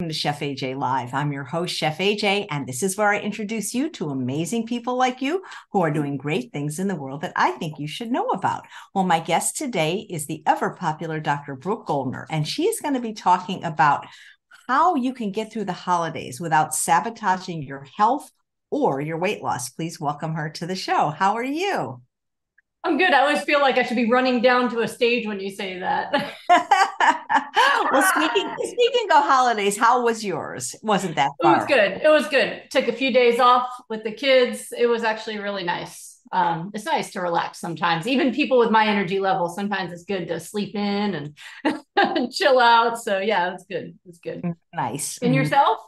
to Chef AJ Live. I'm your host, Chef AJ, and this is where I introduce you to amazing people like you who are doing great things in the world that I think you should know about. Well, my guest today is the ever popular Dr. Brooke Goldner, and she is going to be talking about how you can get through the holidays without sabotaging your health or your weight loss. Please welcome her to the show. How are you? I'm good. I always feel like I should be running down to a stage when you say that. well, speaking speaking of holidays, how was yours? Wasn't that far? It was good. It was good. Took a few days off with the kids. It was actually really nice. Um, it's nice to relax sometimes. Even people with my energy level, sometimes it's good to sleep in and chill out. So yeah, it's good. It's good. Nice. And mm-hmm. yourself?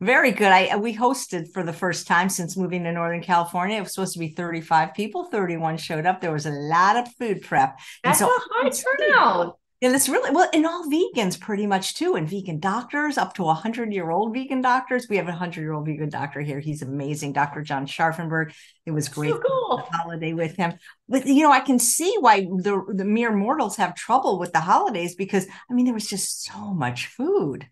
Very good. I we hosted for the first time since moving to Northern California. It was supposed to be 35 people, 31 showed up. There was a lot of food prep. That's so, a high turnout. And it's really well, and all vegans pretty much too, and vegan doctors up to a hundred year old vegan doctors. We have a hundred year old vegan doctor here. He's amazing, Dr. John Scharffenberg. It was great so cool. holiday with him. But you know, I can see why the the mere mortals have trouble with the holidays because I mean there was just so much food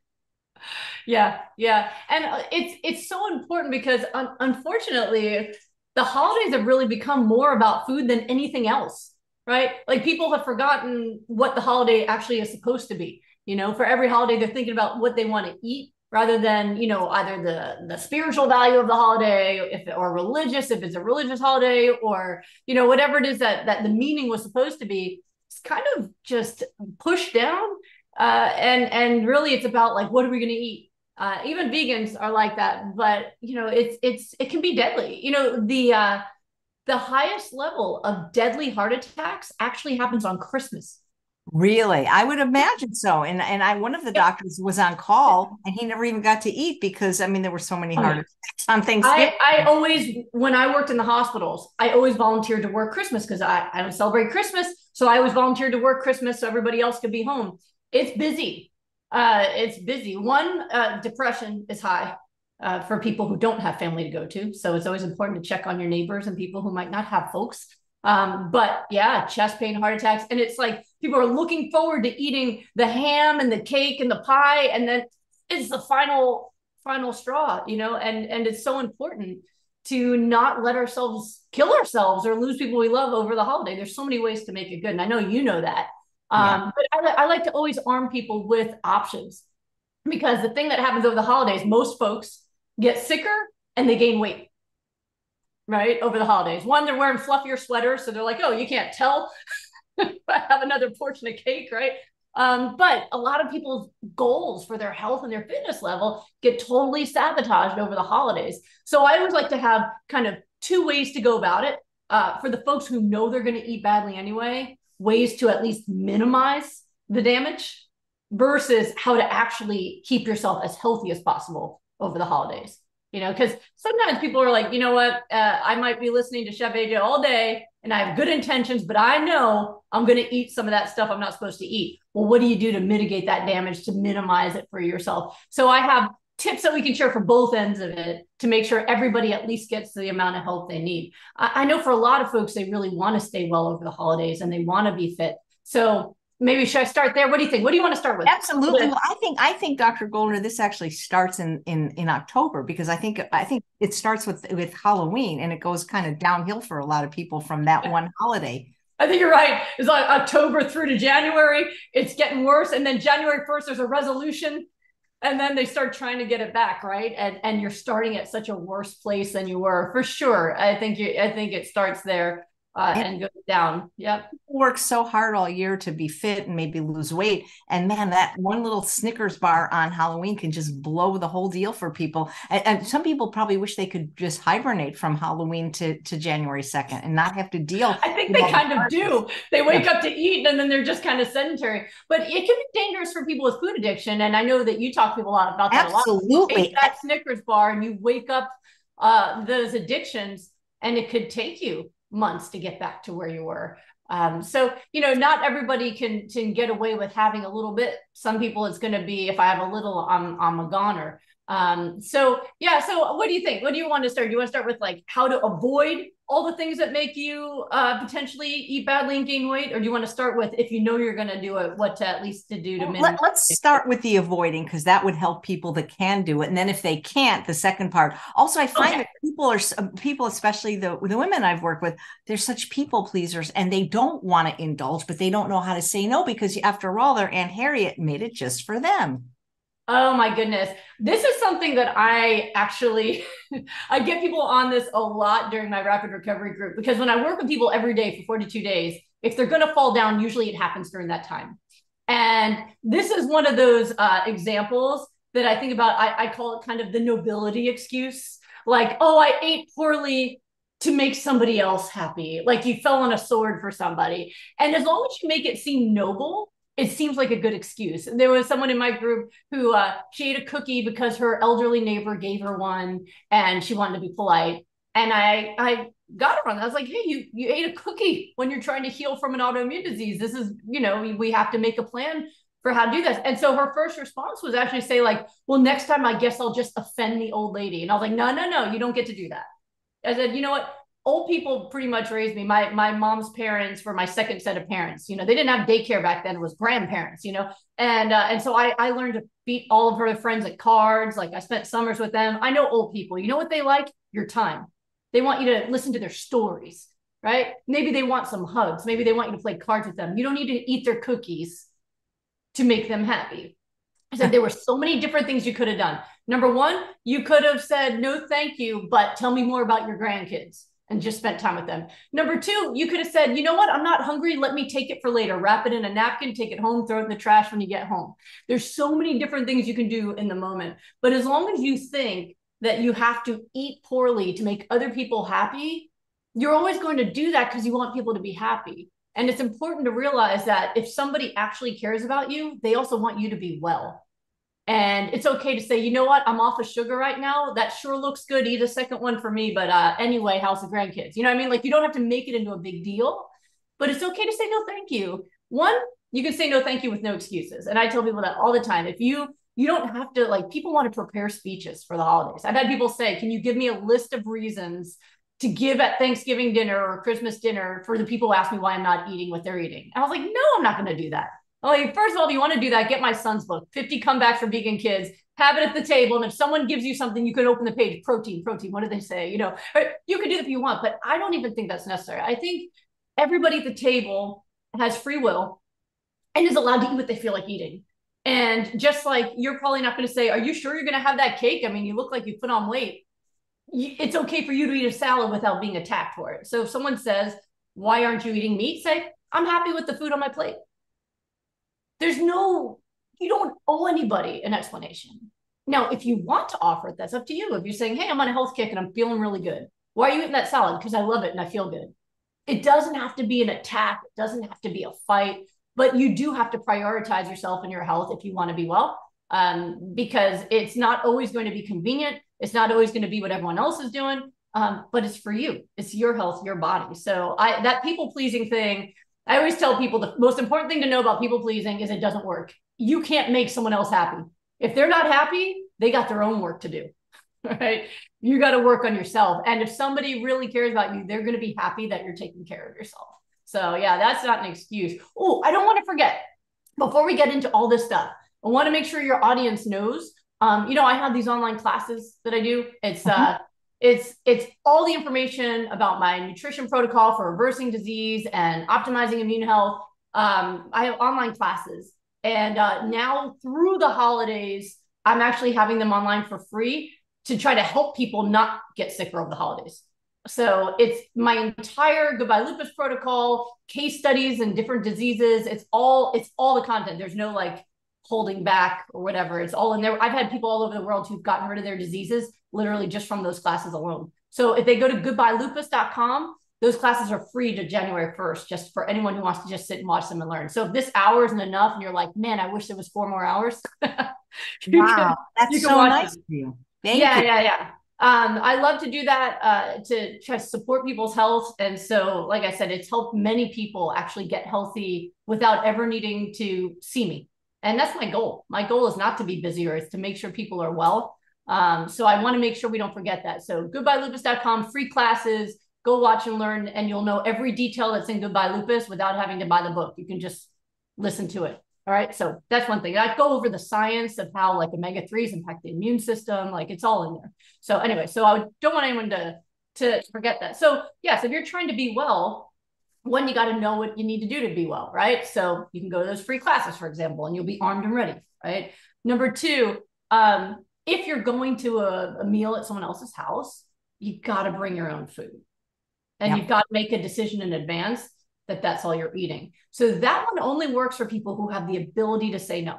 yeah yeah and uh, it's it's so important because un- unfortunately the holidays have really become more about food than anything else right? Like people have forgotten what the holiday actually is supposed to be. You know for every holiday they're thinking about what they want to eat rather than you know either the the spiritual value of the holiday if or religious if it's a religious holiday or you know whatever it is that that the meaning was supposed to be it's kind of just pushed down. Uh, and and really it's about like what are we going to eat? Uh, even vegans are like that but you know it's it's it can be deadly. You know the uh the highest level of deadly heart attacks actually happens on christmas Really? I would imagine so. And and I one of the doctors was on call and he never even got to eat because I mean there were so many heart attacks on Thanksgiving. I, I always when I worked in the hospitals, I always volunteered to work Christmas because I, I don't celebrate Christmas. So I always volunteered to work Christmas so everybody else could be home it's busy. Uh, it's busy. One, uh, depression is high uh, for people who don't have family to go to. So it's always important to check on your neighbors and people who might not have folks. Um, but yeah, chest pain, heart attacks. And it's like people are looking forward to eating the ham and the cake and the pie. And then it's the final, final straw, you know, and, and it's so important to not let ourselves kill ourselves or lose people we love over the holiday. There's so many ways to make it good. And I know you know that. Um, But I, I like to always arm people with options because the thing that happens over the holidays, most folks get sicker and they gain weight right over the holidays. One, they're wearing fluffier sweaters, so they're like, "Oh, you can't tell." I have another portion of cake, right? Um, but a lot of people's goals for their health and their fitness level get totally sabotaged over the holidays. So I always like to have kind of two ways to go about it. Uh, for the folks who know they're going to eat badly anyway, ways to at least minimize the damage versus how to actually keep yourself as healthy as possible over the holidays. You know, because sometimes people are like, you know what, uh, I might be listening to Chef AJ all day and I have good intentions, but I know I'm going to eat some of that stuff I'm not supposed to eat. Well, what do you do to mitigate that damage, to minimize it for yourself? So I have tips that we can share for both ends of it to make sure everybody at least gets the amount of help they need. I, I know for a lot of folks, they really want to stay well over the holidays and they want to be fit. So maybe should I start there? What do you think? What do you want to start with? Absolutely. Well, I think I think Dr. Goldner, this actually starts in in in October because I think I think it starts with with Halloween and it goes kind of downhill for a lot of people from that one holiday. I think you're right. It's like October through to January. It's getting worse, and then January first, there's a resolution and then they start trying to get it back right and and you're starting at such a worse place than you were for sure i think you i think it starts there uh, and goes down. Yep. Work so hard all year to be fit and maybe lose weight. And man, that one little Snickers bar on Halloween can just blow the whole deal for people. And, and some people probably wish they could just hibernate from Halloween to, to January 2nd and not have to deal. I think they kind of do. They wake yeah. up to eat and then they're just kind of sedentary. But it can be dangerous for people with food addiction. And I know that you talk to people a lot about that Absolutely. that Snickers bar and you wake up uh, those addictions and it could take you months to get back to where you were. Um, so you know, not everybody can can get away with having a little bit Some people it's going to be if I have a little, I'm I'm a goner. Um, so yeah, so what do you think? What do you want to start? Do you want to start with like how to avoid all the things that make you uh, potentially eat badly and gain weight, or do you want to start with if you know you're going to do it, what to at least to do to minimize? Let, us start with the avoiding because that would help people that can do it, and then if they can't, the second part. Also, I find okay. that people are uh, people, especially the the women I've worked with, they're such people pleasers, and they don't want to indulge, but they don't know how to say no because after all, their Aunt Harriet made it just for them. Oh my goodness. This is something that I actually I get people on this a lot during my rapid recovery group because when I work with people every day for 42 days, if they're going to fall down, usually it happens during that time. And this is one of those uh, examples that I think about. I, I call it kind of the nobility excuse. Like, oh, I ate poorly to make somebody else happy. Like you fell on a sword for somebody. And as long as you make it seem noble, it seems like a good excuse. There was someone in my group who uh, she ate a cookie because her elderly neighbor gave her one, and she wanted to be polite. And I I got her on that. I was like, hey, you you ate a cookie when you're trying to heal from an autoimmune disease. This is you know we, we have to make a plan for how to do this. And so her first response was actually say like, well, next time I guess I'll just offend the old lady. And I was like, no, no, no, you don't get to do that. I said, you know what? Old people pretty much raised me. My my mom's parents were my second set of parents. You know, they didn't have daycare back then; it was grandparents. You know, and uh, and so I I learned to beat all of her friends at cards. Like I spent summers with them. I know old people. You know what they like? Your time. They want you to listen to their stories, right? Maybe they want some hugs. Maybe they want you to play cards with them. You don't need to eat their cookies to make them happy. I said there were so many different things you could have done. Number one, you could have said no, thank you, but tell me more about your grandkids and just spent time with them. Number two, you could have said, you know what? I'm not hungry. Let me take it for later. Wrap it in a napkin, take it home, throw it in the trash when you get home. There's so many different things you can do in the moment. But as long as you think that you have to eat poorly to make other people happy, you're always going to do that because you want people to be happy. And it's important to realize that if somebody actually cares about you, they also want you to be well. And it's okay to say, you know what, I'm off of sugar right now. That sure looks good. Eat a second one for me. But uh, anyway, how's the grandkids? You know what I mean? Like you don't have to make it into a big deal, but it's okay to say no, thank you. One, you can say no, thank you with no excuses. And I tell people that all the time. If you you don't have to like people want to prepare speeches for the holidays. I've had people say, can you give me a list of reasons to give at Thanksgiving dinner or Christmas dinner for the people who ask me why I'm not eating what they're eating? And I was like, no, I'm not going to do that. Oh, first of all, if you want to do that, get my son's book, 50 Comebacks for Vegan Kids. Have it at the table. And if someone gives you something, you can open the page, protein, protein. What do they say? You know, you can do it if you want, but I don't even think that's necessary. I think everybody at the table has free will and is allowed to eat what they feel like eating. And just like you're probably not going to say, Are you sure you're going to have that cake? I mean, you look like you put on weight. It's okay for you to eat a salad without being attacked for it. So if someone says, Why aren't you eating meat? Say, I'm happy with the food on my plate there's no, you don't owe anybody an explanation. Now, if you want to offer it, that's up to you. If you're saying, hey, I'm on a health kick and I'm feeling really good, why are you eating that salad? Because I love it and I feel good. It doesn't have to be an attack, it doesn't have to be a fight, but you do have to prioritize yourself and your health if you want to be well. Um, because it's not always going to be convenient. It's not always going to be what everyone else is doing. Um, but it's for you. It's your health, your body. So I that people pleasing thing, I always tell people the most important thing to know about people pleasing is it doesn't work. You can't make someone else happy. If they're not happy, they got their own work to do. Right? You got to work on yourself. And if somebody really cares about you, they're going to be happy that you're taking care of yourself. So, yeah, that's not an excuse. Oh, I don't want to forget before we get into all this stuff, I want to make sure your audience knows. Um, you know, I have these online classes that I do. It's uh, mm-hmm. It's it's all the information about my nutrition protocol for reversing disease and optimizing immune health. Um, I have online classes, and uh, now through the holidays, I'm actually having them online for free to try to help people not get sick over the holidays. So it's my entire goodbye lupus protocol, case studies and different diseases. It's all it's all the content. There's no like holding back or whatever. It's all in there. I've had people all over the world who've gotten rid of their diseases literally just from those classes alone. So if they go to goodbyelupus.com, those classes are free to January 1st, just for anyone who wants to just sit and watch them and learn. So if this hour isn't enough and you're like, man, I wish there was four more hours. wow. Can, that's so nice of you. Thank yeah, you. Yeah, yeah, um, I love to do that uh, to try to support people's health. And so, like I said, it's helped many people actually get healthy without ever needing to see me. And that's my goal. My goal is not to be busier, it's to make sure people are well. Um, so I want to make sure we don't forget that. So goodbyelupus.com, free classes, go watch and learn, and you'll know every detail that's in Goodbye Lupus without having to buy the book. You can just listen to it. All right. So that's one thing. I go over the science of how like omega 3s impact the immune system. Like it's all in there. So anyway, so I don't want anyone to to forget that. So yes, if you're trying to be well, one, you got to know what you need to do to be well, right? So you can go to those free classes, for example, and you'll be armed and ready, right? Number two, um, if you're going to a, a meal at someone else's house, you got to bring your own food and yep. you've got to make a decision in advance that that's all you're eating. So that one only works for people who have the ability to say no.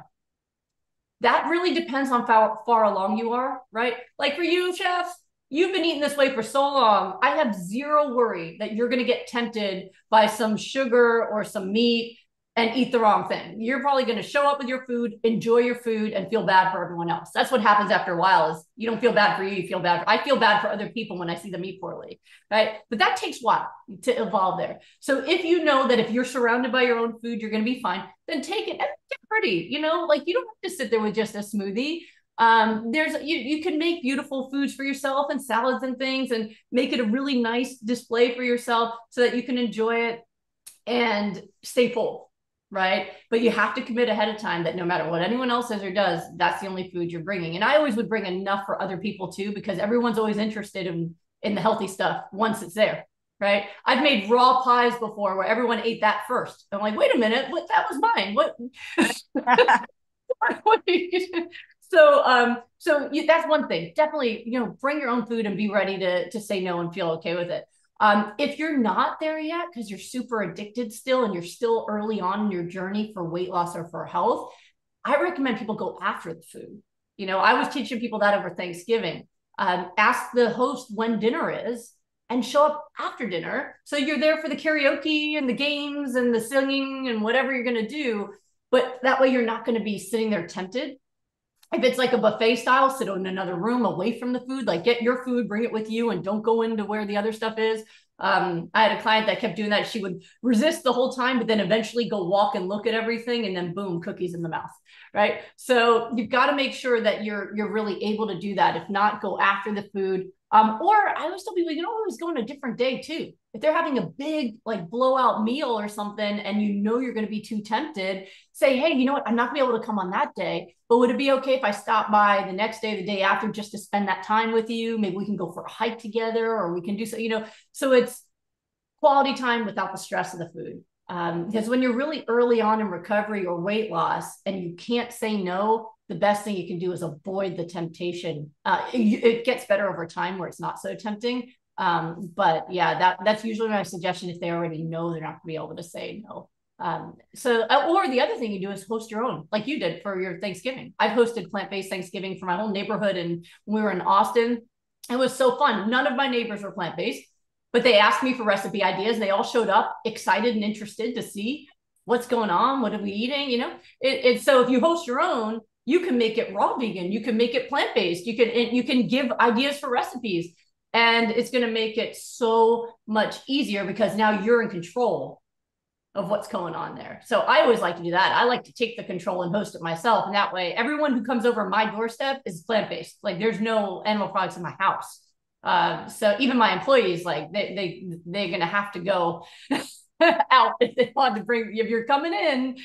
That really depends on how far along you are, right? Like for you, chefs, you've been eating this way for so long. I have zero worry that you're going to get tempted by some sugar or some meat and eat the wrong thing. You're probably going to show up with your food, enjoy your food, and feel bad for everyone else. That's what happens after a while. Is you don't feel bad for you, you feel bad. For, I feel bad for other people when I see them eat poorly, right? But that takes a while to evolve there. So if you know that if you're surrounded by your own food, you're going to be fine, then take it and get pretty. You know, like you don't have to sit there with just a smoothie. Um, there's you you can make beautiful foods for yourself and salads and things, and make it a really nice display for yourself so that you can enjoy it and stay full right? But you have to commit ahead of time that no matter what anyone else says or does, that's the only food you're bringing. And I always would bring enough for other people too, because everyone's always interested in in the healthy stuff once it's there, right? I've made raw pies before where everyone ate that first. I'm like, wait a minute, what? That was mine. What? so um so you, that's one thing definitely you know bring your own food and be ready to to say no and feel okay with it um, if you're not there yet because you're super addicted still and you're still early on in your journey for weight loss or for health, I recommend people go after the food. You know, I was teaching people that over Thanksgiving. Um, ask the host when dinner is and show up after dinner. So you're there for the karaoke and the games and the singing and whatever you're going to do. But that way you're not going to be sitting there tempted if it's like a buffet style, sit in another room away from the food, like get your food, bring it with you, and don't go into where the other stuff is. Um, I had a client that kept doing that. She would resist the whole time, but then eventually go walk and look at everything, and then boom, cookies in the mouth. Right. So you've got to make sure that you're you're really able to do that. If not, go after the food. Um, or I always tell people, you can always go on a different day too. If they're having a big like blowout meal or something, and you know you're going to be too tempted, say, hey, you know what? I'm not going to be able to come on that day, but would it be okay if I stop by the next day, the day after, just to spend that time with you? Maybe we can go for a hike together, or we can do so. You know, so it's quality time without the stress of the food. Um, because when you're really early on in recovery or weight loss and you can't say no, the best thing you can do is avoid the temptation. Uh, it, gets better over time where it's not so tempting. Um, but yeah, that that's usually my suggestion if they already know they're not going to be able to say no. Um, so, uh, or the other thing you do is host your own, like you did for your Thanksgiving. I've hosted plant based Thanksgiving for my whole neighborhood, and we were in Austin, it was so fun. None of my neighbors were plant based, but they asked me for recipe ideas, and they all showed up excited and interested to see what's going on, what are we eating, you know. It, it so if you host your own, you can make it raw vegan. You can make it plant-based. You can you can give ideas for recipes. And it's going to make it so much easier because now you're in control of what's going on there. So i always like to do that. I like to take the control and host it myself. And that way everyone who comes over my doorstep is plant-based. Like there's no animal products in my house. Uh, so even my employees like they, they they're going to have to go out. If they want to bring if you're coming in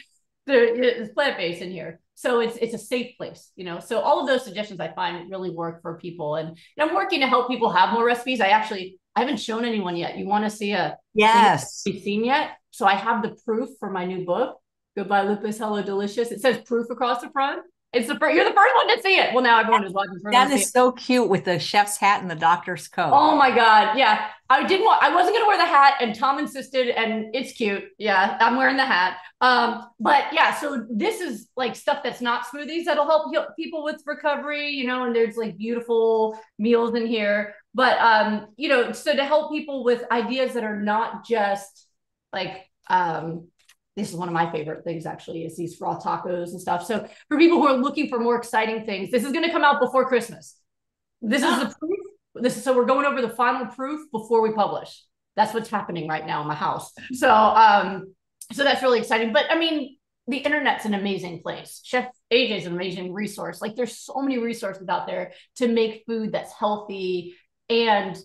there's plant-based in here so it's it's a safe place you know? So all of those suggestions i find really work for people. And, and i'm working to help people have more recipes. I actually i haven't shown anyone yet. You want to see a yes. be seen yet? So i have the proof for my new book goodbye lupus hello delicious. It says proof across the front it's the first, you're the first one to see it. Well, now everyone is watching. That is so cute with the chef's hat and the doctor's coat. Oh my god, yeah. I didn't want. I wasn't gonna wear the hat, and Tom insisted, and it's cute. Yeah, I'm wearing the hat. Um, but yeah, so this is like stuff that's not smoothies that'll help people with recovery. You know, and there's like beautiful meals in here. But um, you know, so to help people with ideas that are not just like um this is one of my favorite things actually is these raw tacos and stuff. So for people who are looking for more exciting things, this is going to come out before Christmas. This is the proof. This is so we're going over the final proof before we publish. That's what's happening right now in my house. So um so that's really exciting. But I mean, the internet's an amazing place. Chef AJ is an amazing resource. Like there's so many resources out there to make food that's healthy and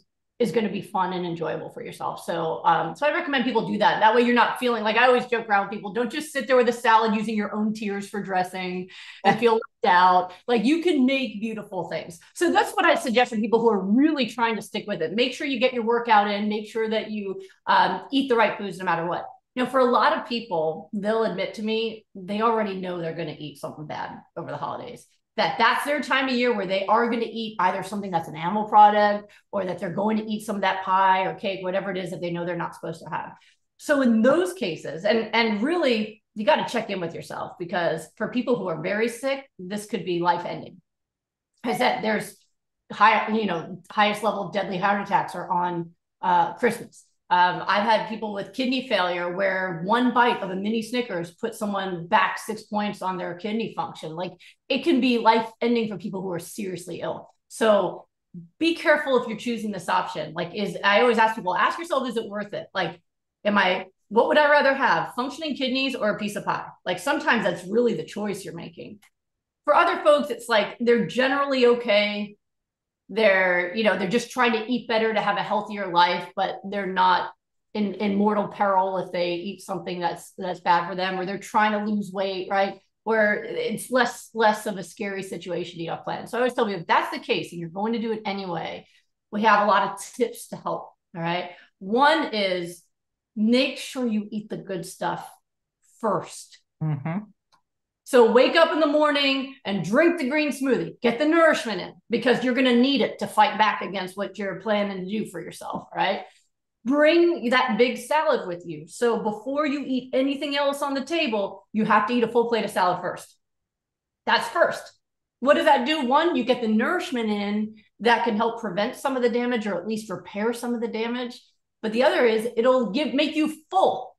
is going to be fun and enjoyable for yourself. So, um, so I recommend people do that. That way, you're not feeling like I always joke around with people. Don't just sit there with a salad using your own tears for dressing and feel left out. Like you can make beautiful things. So that's what I suggest for people who are really trying to stick with it. Make sure you get your workout in. Make sure that you um, eat the right foods no matter what. You know, for a lot of people, they'll admit to me they already know they're going to eat something bad over the holidays that that's their time of year where they are going to eat either something that's an animal product or that they're going to eat some of that pie or cake whatever it is that they know they're not supposed to have. So in those cases and and really you got to check in with yourself because for people who are very sick this could be life ending i said there's high you know highest level deadly heart attacks are on uh, christmas um, I've had people with kidney failure where one bite of a mini Snickers put someone back six points on their kidney function. Like it can be life ending for people who are seriously ill. So be careful if you're choosing this option. Like, is I always ask people, ask yourself, is it worth it? Like, am I, what would I rather have, functioning kidneys or a piece of pie? Like, sometimes that's really the choice you're making. For other folks, it's like they're generally okay they're you know they're just trying to eat better to have a healthier life but they're not in in mortal peril if they eat something that's that's bad for them or they're trying to lose weight right? Where it's less less of a scary situation to eat off plan so i always tell people if that's the case and you're going to do it anyway we have a lot of tips to help all right? One is make sure you eat the good stuff 1st mm-hmm. So wake up in the morning and drink the green smoothie. Get the nourishment in because you're going to need it to fight back against what you're planning to do for yourself, right? Bring that big salad with you. So before you eat anything else on the table, you have to eat a full plate of salad first. That's first. What does that do? One, you get the nourishment in that can help prevent some of the damage or at least repair some of the damage. But the other is it'll give make you full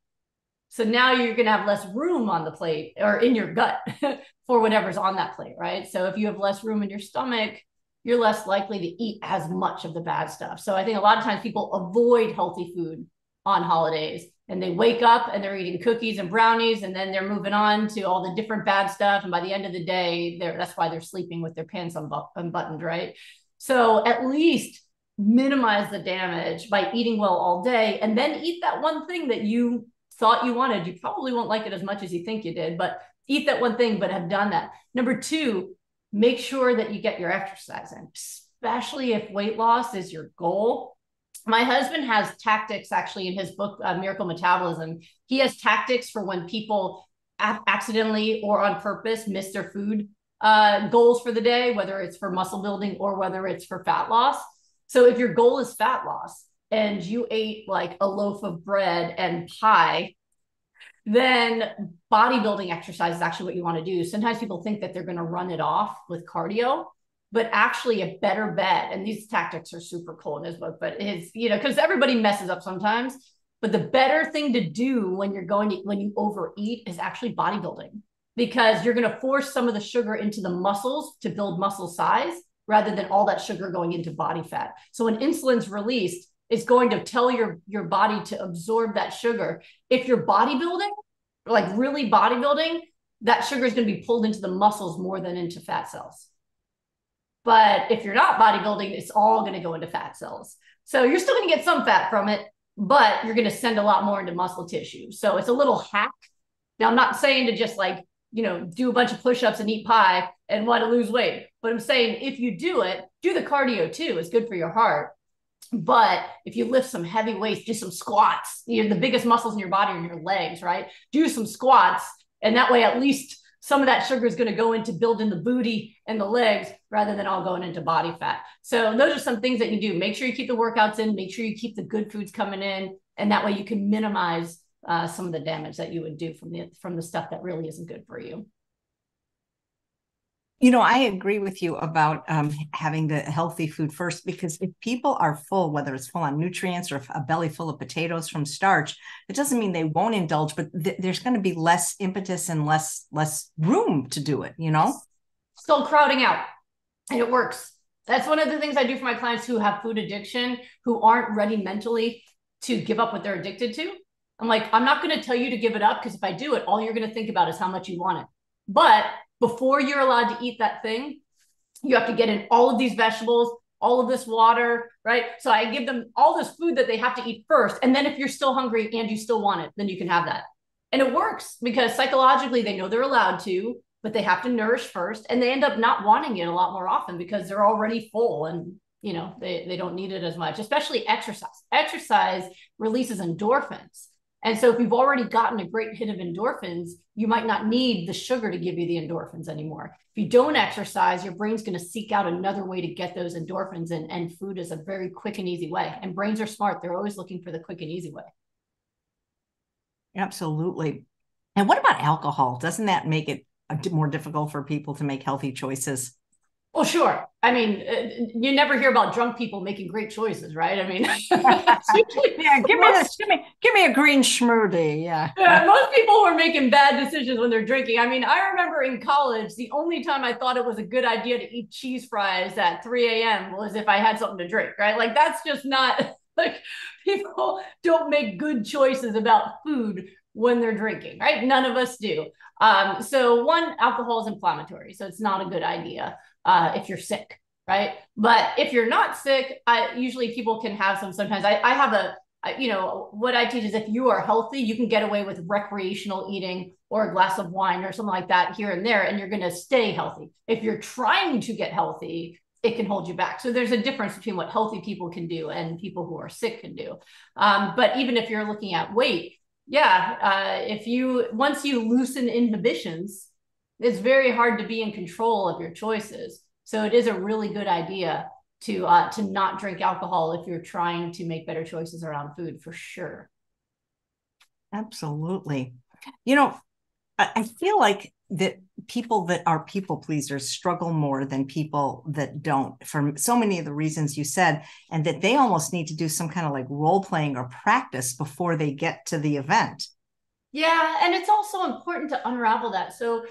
so now you're going to have less room on the plate or in your gut for whatever's on that plate, right? So if you have less room in your stomach, you're less likely to eat as much of the bad stuff. So I think a lot of times people avoid healthy food on holidays and they wake up and they're eating cookies and brownies and then they're moving on to all the different bad stuff and by the end of the day they're that's why they're sleeping with their pants unbuttoned right so at least minimize the damage by eating well all day and then eat that one thing that you thought you wanted, you probably won't like it as much as you think you did, but eat that one thing, but have done that. Number two, make sure that you get your exercise in, especially if weight loss is your goal. My husband has tactics actually in his book, uh, Miracle Metabolism. He has tactics for when people accidentally or on purpose miss their food uh, goals for the day, whether it's for muscle building or whether it's for fat loss. So if your goal is fat loss, and you ate like a loaf of bread and pie, then bodybuilding exercise is actually what you want to do. Sometimes people think that they're going to run it off with cardio, but actually a better bet. And these tactics are super cool in his book, but it's, you know, because everybody messes up sometimes. But the better thing to do when you're going to, when you overeat is actually bodybuilding because you're going to force some of the sugar into the muscles to build muscle size rather than all that sugar going into body fat. So when insulin's released, is going to tell your your body to absorb that sugar. If you're bodybuilding, like really bodybuilding, that sugar is going to be pulled into the muscles more than into fat cells. But if you're not bodybuilding, it's all going to go into fat cells. So you're still going to get some fat from it, but you're going to send a lot more into muscle tissue. So it's a little hack. Now, I'm not saying to just like, you know, do a bunch of push ups and eat pie and want to lose weight, but I'm saying if you do it, do the cardio too. It's good for your heart. But if you lift some heavy weights, do some squats. You know, the biggest muscles in your body are your legs, right? Do some squats. And that way, at least some of that sugar is going to go into building the booty and the legs rather than all going into body fat. So those are some things that you do. Make sure you keep the workouts in, make sure you keep the good foods coming in. And that way you can minimize uh, some of the damage that you would do from the from the stuff that really isn't good for you. You know, I agree with you about um, having the healthy food first because if people are full, whether it's full on nutrients or a belly full of potatoes from starch, it doesn't mean they won't indulge, but th- there's going to be less impetus and less less room to do it. You know, still crowding out, and it works. That's one of the things I do for my clients who have food addiction, who aren't ready mentally to give up what they're addicted to. I'm like, I'm not going to tell you to give it up because if I do it, all you're going to think about is how much you want it. But before you're allowed to eat that thing, you have to get in all of these vegetables, all of this water, right? So I give them all this food that they have to eat first. And then if you're still hungry and you still want it, then you can have that. And it works because psychologically they know they're allowed to, but they have to nourish first. And they end up not wanting it a lot more often because they're already full and you know they, they don't need it as much, especially exercise. Exercise releases endorphins. And so if you've already gotten a great hit of endorphins, you might not need the sugar to give you the endorphins anymore. If you don't exercise, your brain's going to seek out another way to get those endorphins, and, and food is a very quick and easy way. And brains are smart, they're always looking for the quick and easy way. Absolutely. And what about alcohol? Doesn't that make it more difficult for people to make healthy choices? Well, sure. I mean, uh, you never hear about drunk people making great choices, right? I mean, yeah, give me this, give me, give me a green smoothie. Yeah. yeah. Most people were making bad decisions when they're drinking. I mean, I remember in college, the only time I thought it was a good idea to eat cheese fries at 3 a.m. was if I had something to drink, right? Like that's just not like people don't make good choices about food when they're drinking, right? None of us do. Um, so one, alcohol is inflammatory, so it's not a good idea uh, if you're sick, right? But if you're not sick, I, usually people can have some. Sometimes I, I have a, you know, what I teach is if you are healthy, you can get away with recreational eating or a glass of wine or something like that here and there, and you're going to stay healthy. If you're trying to get healthy, it can hold you back. So there's a difference between what healthy people can do and people who are sick can do. Um, but even if you're looking at weight, yeah, uh, if you once you loosen inhibitions, it's very hard to be in control of your choices. So it is a really good idea to uh, to not drink alcohol if you're trying to make better choices around food for sure. Absolutely. You know, I, I feel like that people that are people pleasers struggle more than people that don't for so many of the reasons you said and that they almost need to do some kind of like role playing or practice before they get to the event yeah and it's also important to unravel that so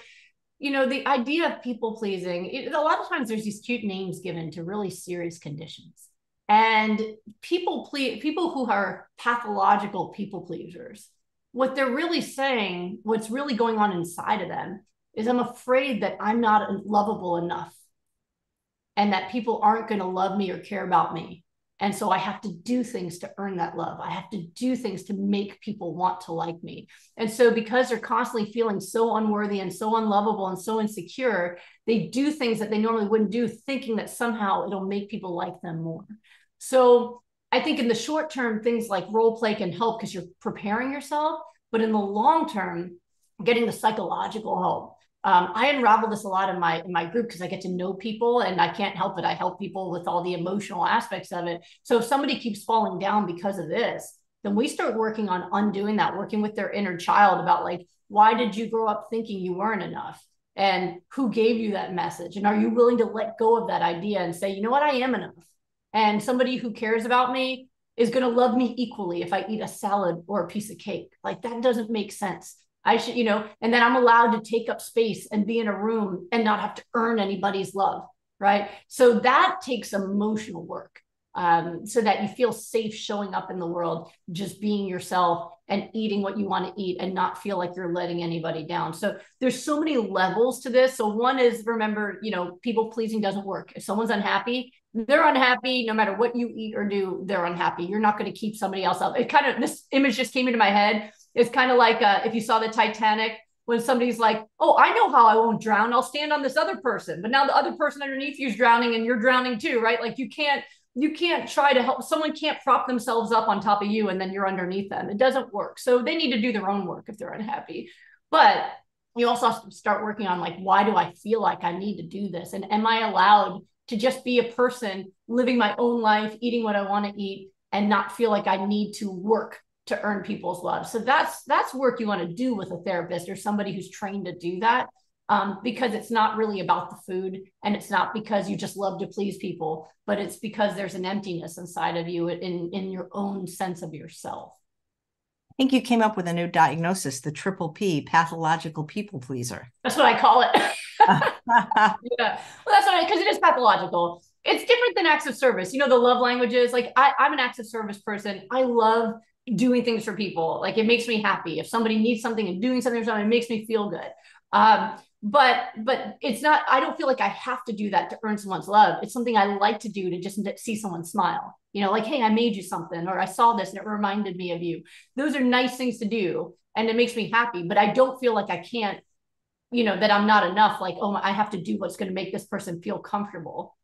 you know the idea of people pleasing it, a lot of times there's these cute names given to really serious conditions. And people please people who are pathological people pleasers what they're really saying what's really going on inside of them is i'm afraid that i'm not lovable enough and that people aren't going to love me or care about me and so I have to do things to earn that love. I have to do things to make people want to like me. And so, because they're constantly feeling so unworthy and so unlovable and so insecure, they do things that they normally wouldn't do, thinking that somehow it'll make people like them more. So, I think in the short term, things like role play can help because you're preparing yourself. But in the long term, getting the psychological help um, I unravel this a lot in my in my group because I get to know people and I can't help it. I help people with all the emotional aspects of it. So if somebody keeps falling down because of this, then we start working on undoing that, working with their inner child about like, why did you grow up thinking you weren't enough? And who gave you that message? And are you willing to let go of that idea and say, you know what, I am enough? And somebody who cares about me is going to love me equally if I eat a salad or a piece of cake. Like that doesn't make sense. I should, you know, and then I'm allowed to take up space and be in a room and not have to earn anybody's love. Right. So that takes emotional work um, so that you feel safe showing up in the world, just being yourself and eating what you want to eat and not feel like you're letting anybody down. So there's so many levels to this. So one is remember, you know, people pleasing doesn't work. If someone's unhappy, they're unhappy no matter what you eat or do, they're unhappy. You're not going to keep somebody else up. It kind of this image just came into my head it's kind of like uh, if you saw the Titanic when somebody's like, "Oh, I know how I won't drown. I'll stand on this other person." But now the other person underneath you is drowning and you're drowning too, right? Like you can't you can't try to help someone can't prop themselves up on top of you and then you're underneath them. It doesn't work. So they need to do their own work if they're unhappy. But you also have to start working on like why do I feel like I need to do this and am I allowed to just be a person living my own life, eating what I want to eat and not feel like I need to work to earn people's love. So that's that's work you want to do with a therapist or somebody who's trained to do that. Um, because it's not really about the food and it's not because you just love to please people, but it's because there's an emptiness inside of you in in your own sense of yourself. I think you came up with a new diagnosis, the triple P, pathological people pleaser. That's what I call it. yeah. Well, that's what because it is pathological. It's different than acts of service. You know, the love languages. Like I, I'm an acts of service person. I love doing things for people. Like it makes me happy. If somebody needs something and doing something for something, it makes me feel good. Um, but but it's not i don't feel like i have to do that to earn someone's love it's something i like to do to just see someone smile you know like hey i made you something or i saw this and it reminded me of you those are nice things to do and it makes me happy but i don't feel like i can't you know that i'm not enough like oh i have to do what's going to make this person feel comfortable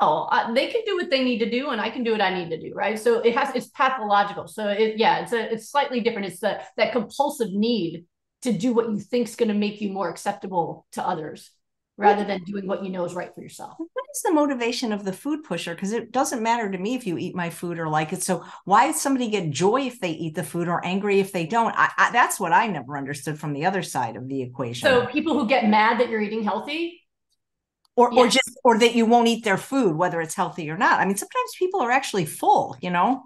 no I, they can do what they need to do and i can do what i need to do right so it has it's pathological so it yeah it's a it's slightly different it's the, that compulsive need to do what you think is going to make you more acceptable to others rather than doing what you know is right for yourself. What is the motivation of the food pusher? Because it doesn't matter to me if you eat my food or like it. So why does somebody get joy if they eat the food or angry if they don't? I, I, that's what I never understood from the other side of the equation. So people who get mad that you're eating healthy. Or, or just or that you won't eat their food whether it's healthy or not i mean sometimes people are actually full you know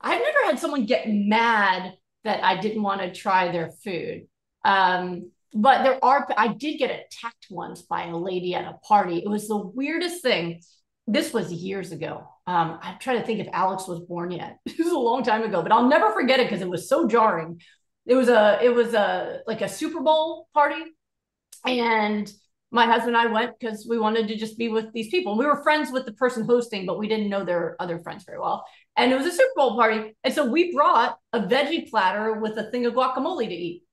i've never had someone get mad that i didn't want to try their food um, but there are, I did get attacked once by a lady at a party. It was the weirdest thing. This was years ago. Um, I'm trying to think if Alex was born yet. It was a long time ago, but I'll never forget it because it was so jarring. It was a, it was a like a Super Bowl party, and my husband and I went because we wanted to just be with these people. We were friends with the person hosting, but we didn't know their other friends very well. And it was a Super Bowl party, and so we brought a veggie platter with a thing of guacamole to eat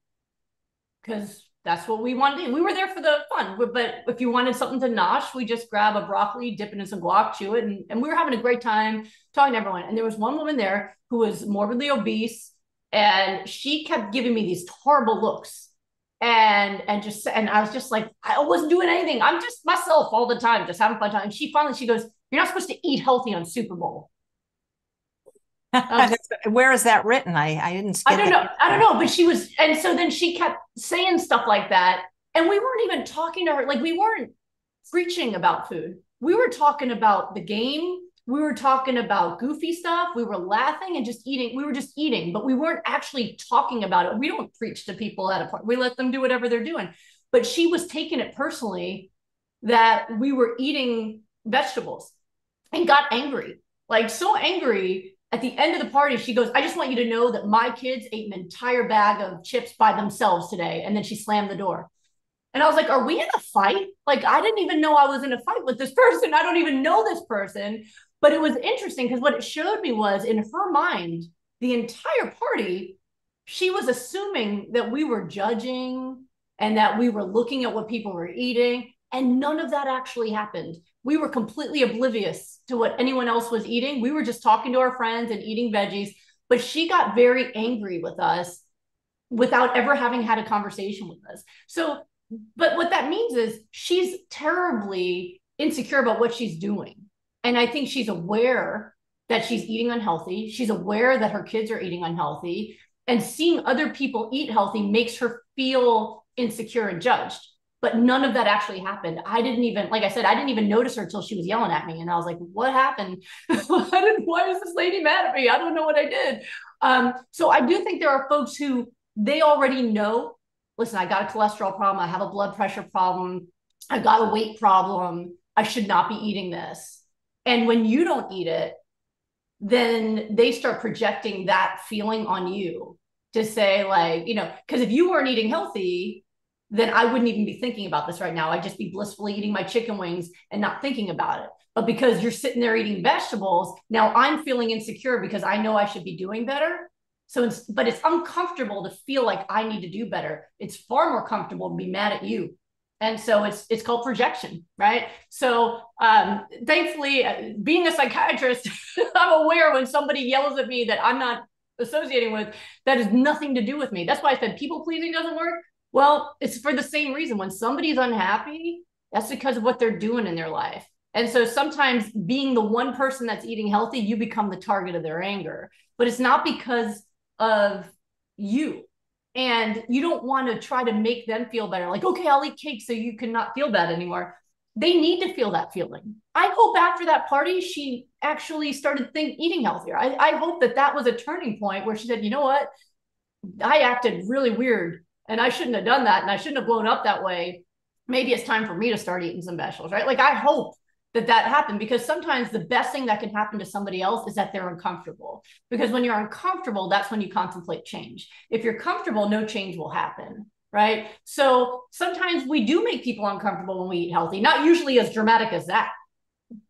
because that's what we wanted. We were there for the fun. But if you wanted something to nosh, we just grab a broccoli, dip it in some guac, chew it, and, and we were having a great time talking to everyone. And there was one woman there who was morbidly obese, and she kept giving me these horrible looks. And and just and I was just like, I wasn't doing anything. I'm just myself all the time, just having fun time. And she finally she goes, You're not supposed to eat healthy on Super Bowl. Where is that written? I I didn't. I don't know. I don't know. But she was, and so then she kept saying stuff like that, and we weren't even talking to her. Like we weren't preaching about food. We were talking about the game. We were talking about goofy stuff. We were laughing and just eating. We were just eating, but we weren't actually talking about it. We don't preach to people at a point. We let them do whatever they're doing. But she was taking it personally that we were eating vegetables and got angry, like so angry at the end of the party, she goes, I just want you to know that my kids ate an entire bag of chips by themselves today. And then she slammed the door. And I was like, Are we in a fight? Like, I didn't even know I was in a fight with this person. I don't even know this person. But it was interesting because what it showed me was in her mind, the entire party, she was assuming that we were judging and that we were looking at what people were eating. And none of that actually happened we were completely oblivious to what anyone else was eating. We were just talking to our friends and eating veggies, but she got very angry with us without ever having had a conversation with us. So, but what that means is she's terribly insecure about what she's doing. And I think she's aware that she's eating unhealthy. She's aware that her kids are eating unhealthy. And seeing other people eat healthy makes her feel insecure and judged but none of that actually happened. I didn't even, like I said, I didn't even notice her until she was yelling at me. And I was like, what happened? why, is this lady mad at me? I don't know what I did. Um, so I do think there are folks who they already know, listen, I got a cholesterol problem. I have a blood pressure problem. I've got a weight problem. I should not be eating this. And when you don't eat it, then they start projecting that feeling on you to say like, you know, because if you weren't eating healthy, then I wouldn't even be thinking about this right now. I'd just be blissfully eating my chicken wings and not thinking about it. But because you're sitting there eating vegetables, now I'm feeling insecure because I know I should be doing better. So, it's, but it's uncomfortable to feel like I need to do better. It's far more comfortable to be mad at you. And so it's it's called projection, right? So um, thankfully, uh, being a psychiatrist, I'm aware when somebody yells at me that I'm not associating with, that has nothing to do with me. That's why I said people pleasing doesn't work well, it's for the same reason. When somebody's unhappy, that's because of what they're doing in their life. And so sometimes being the one person that's eating healthy, you become the target of their anger. But it's not because of you. And you don't want to try to make them feel better. Like, okay, I'll eat cake so you cannot feel bad anymore. They need to feel that feeling. I hope after that party, she actually started think, eating healthier. I, I hope that that was a turning point where she said, you know what? I acted really weird and I shouldn't have done that and I shouldn't have blown up that way. Maybe it's time for me to start eating some vegetables, right? Like I hope that that happened because sometimes the best thing that can happen to somebody else is that they're uncomfortable. Because when you're uncomfortable that's when you contemplate change. If you're comfortable no change will happen right? So sometimes we do make people uncomfortable when we eat healthy not usually as dramatic as that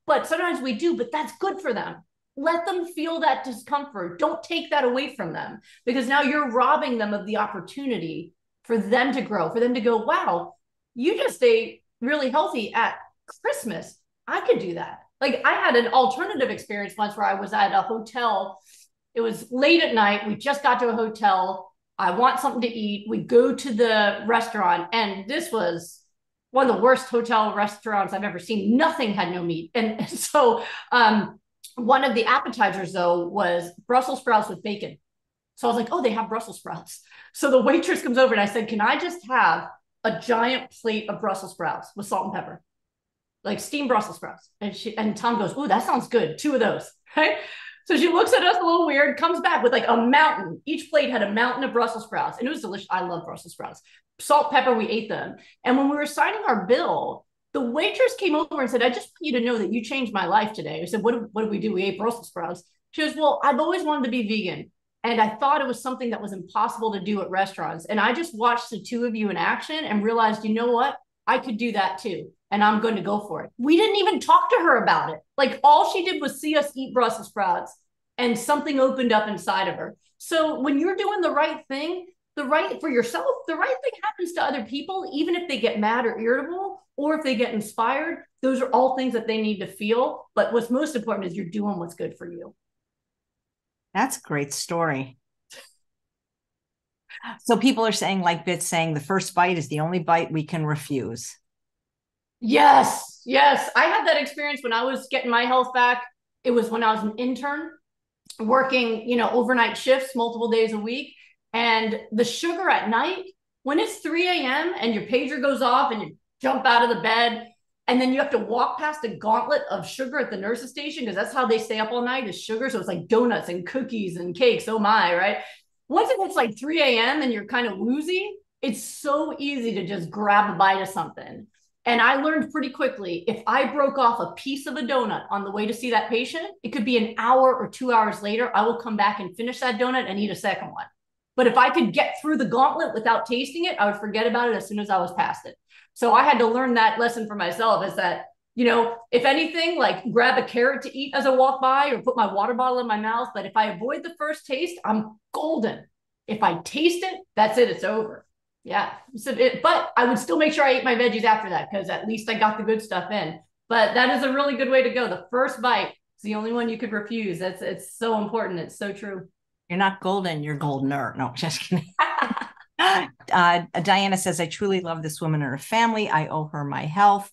but sometimes we do but that's good for them. Let them feel that discomfort. Don't take that away from them because now you're robbing them of the opportunity for them to grow for them to go wow you just ate really healthy at christmas I could do that. Like I had an alternative experience once where I was at a hotel. It was late at night. We just got to a hotel. I want something to eat. We go to the restaurant, and this was one of the worst hotel restaurants I've ever seen. Nothing had no meat. And so um, one of the appetizers, though, was Brussels sprouts with bacon. So I was like, oh, they have Brussels sprouts. So the waitress comes over and I said, can I just have a giant plate of Brussels sprouts with salt and pepper? Like steamed Brussels sprouts. And she and Tom goes, "Oh, that sounds good. Two of those." Right? So she looks at us a little weird, comes back with like a mountain. Each plate had a mountain of Brussels sprouts, and it was delicious. I love Brussels sprouts. Salt, pepper, we ate them. And when we were signing our bill, the waitress came over and said, "I just want you to know that you changed my life today." I said, "What? What did we do? We ate Brussels sprouts." She goes, "Well, I've always wanted to be vegan." And I thought it was something that was impossible to do at restaurants. And I just watched the two of you in action and realized, you know what? I could do that too and I'm going to go for it. We didn't even talk to her about it. Like all she did was see us eat Brussels sprouts and something opened up inside of her. So when you're doing the right thing, the right for yourself, the right thing happens to other people, even if they get mad or irritable or if they get inspired. Those are all things that they need to feel. But what's most important is you're doing what's good for you. That's a great story. So people are saying, like Bit saying, the first bite is the only bite we can refuse. Yes, yes. I had that experience when I was getting my health back. It was when I was an intern working, you know, overnight shifts multiple days a week. And the sugar at night, when it's 3 a.m. and your pager goes off and you jump out of the bed, and then you have to walk past a gauntlet of sugar at the nurse's station because that's how they stay up all night is sugar. So it's like donuts and cookies and cakes. Oh my, right? Once it gets like 3 a.m. and you're kind of woozy, it's so easy to just grab a bite of something. And I learned pretty quickly if I broke off a piece of a donut on the way to see that patient, it could be an hour or two hours later. I will come back and finish that donut and eat a second one. But if I could get through the gauntlet without tasting it, I would forget about it as soon as I was past it. So I had to learn that lesson for myself is that, you know, if anything, like grab a carrot to eat as I walk by or put my water bottle in my mouth. But if I avoid the first taste, I'm golden. If I taste it, that's it, it's over. Yeah. So it, but I would still make sure I ate my veggies after that because at least I got the good stuff in. But that is a really good way to go. The first bite is the only one you could refuse. That's it's so important. It's so true. You're not golden, you're goldener. No, just kidding. uh, Diana says, I truly love this woman and her family. I owe her my health.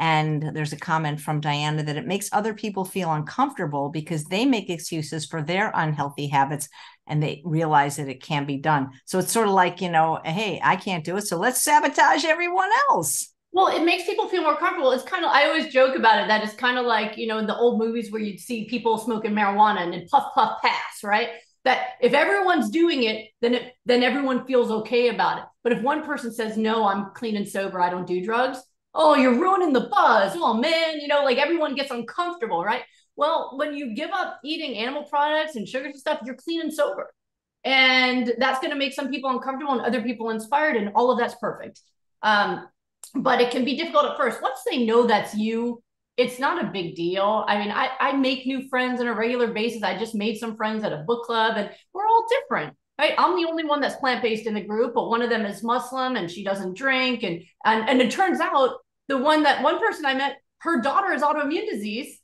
And there's a comment from Diana that it makes other people feel uncomfortable because they make excuses for their unhealthy habits and they realize that it can be done. So it's sort of like, you know, hey, I can't do it. So let's sabotage everyone else. Well, it makes people feel more comfortable. It's kind of, I always joke about it that it's kind of like, you know, in the old movies where you'd see people smoking marijuana and then puff, puff, pass, right? That if everyone's doing it, then it, then everyone feels okay about it. But if one person says, no, I'm clean and sober, I don't do drugs, oh, you're ruining the buzz. Oh man, you know, like everyone gets uncomfortable, right? Well, when you give up eating animal products and sugars and stuff, you're clean and sober. And that's going to make some people uncomfortable and other people inspired, and all of that's perfect. Um, but it can be difficult at first. Once they know that's you, it's not a big deal. I mean, I, I make new friends on a regular basis. I just made some friends at a book club, and we're all different right? I'm the only one that's plant based in the group, but one of them is Muslim and she doesn't drink. And, and, and it turns out the one that one person I met, her daughter is autoimmune disease.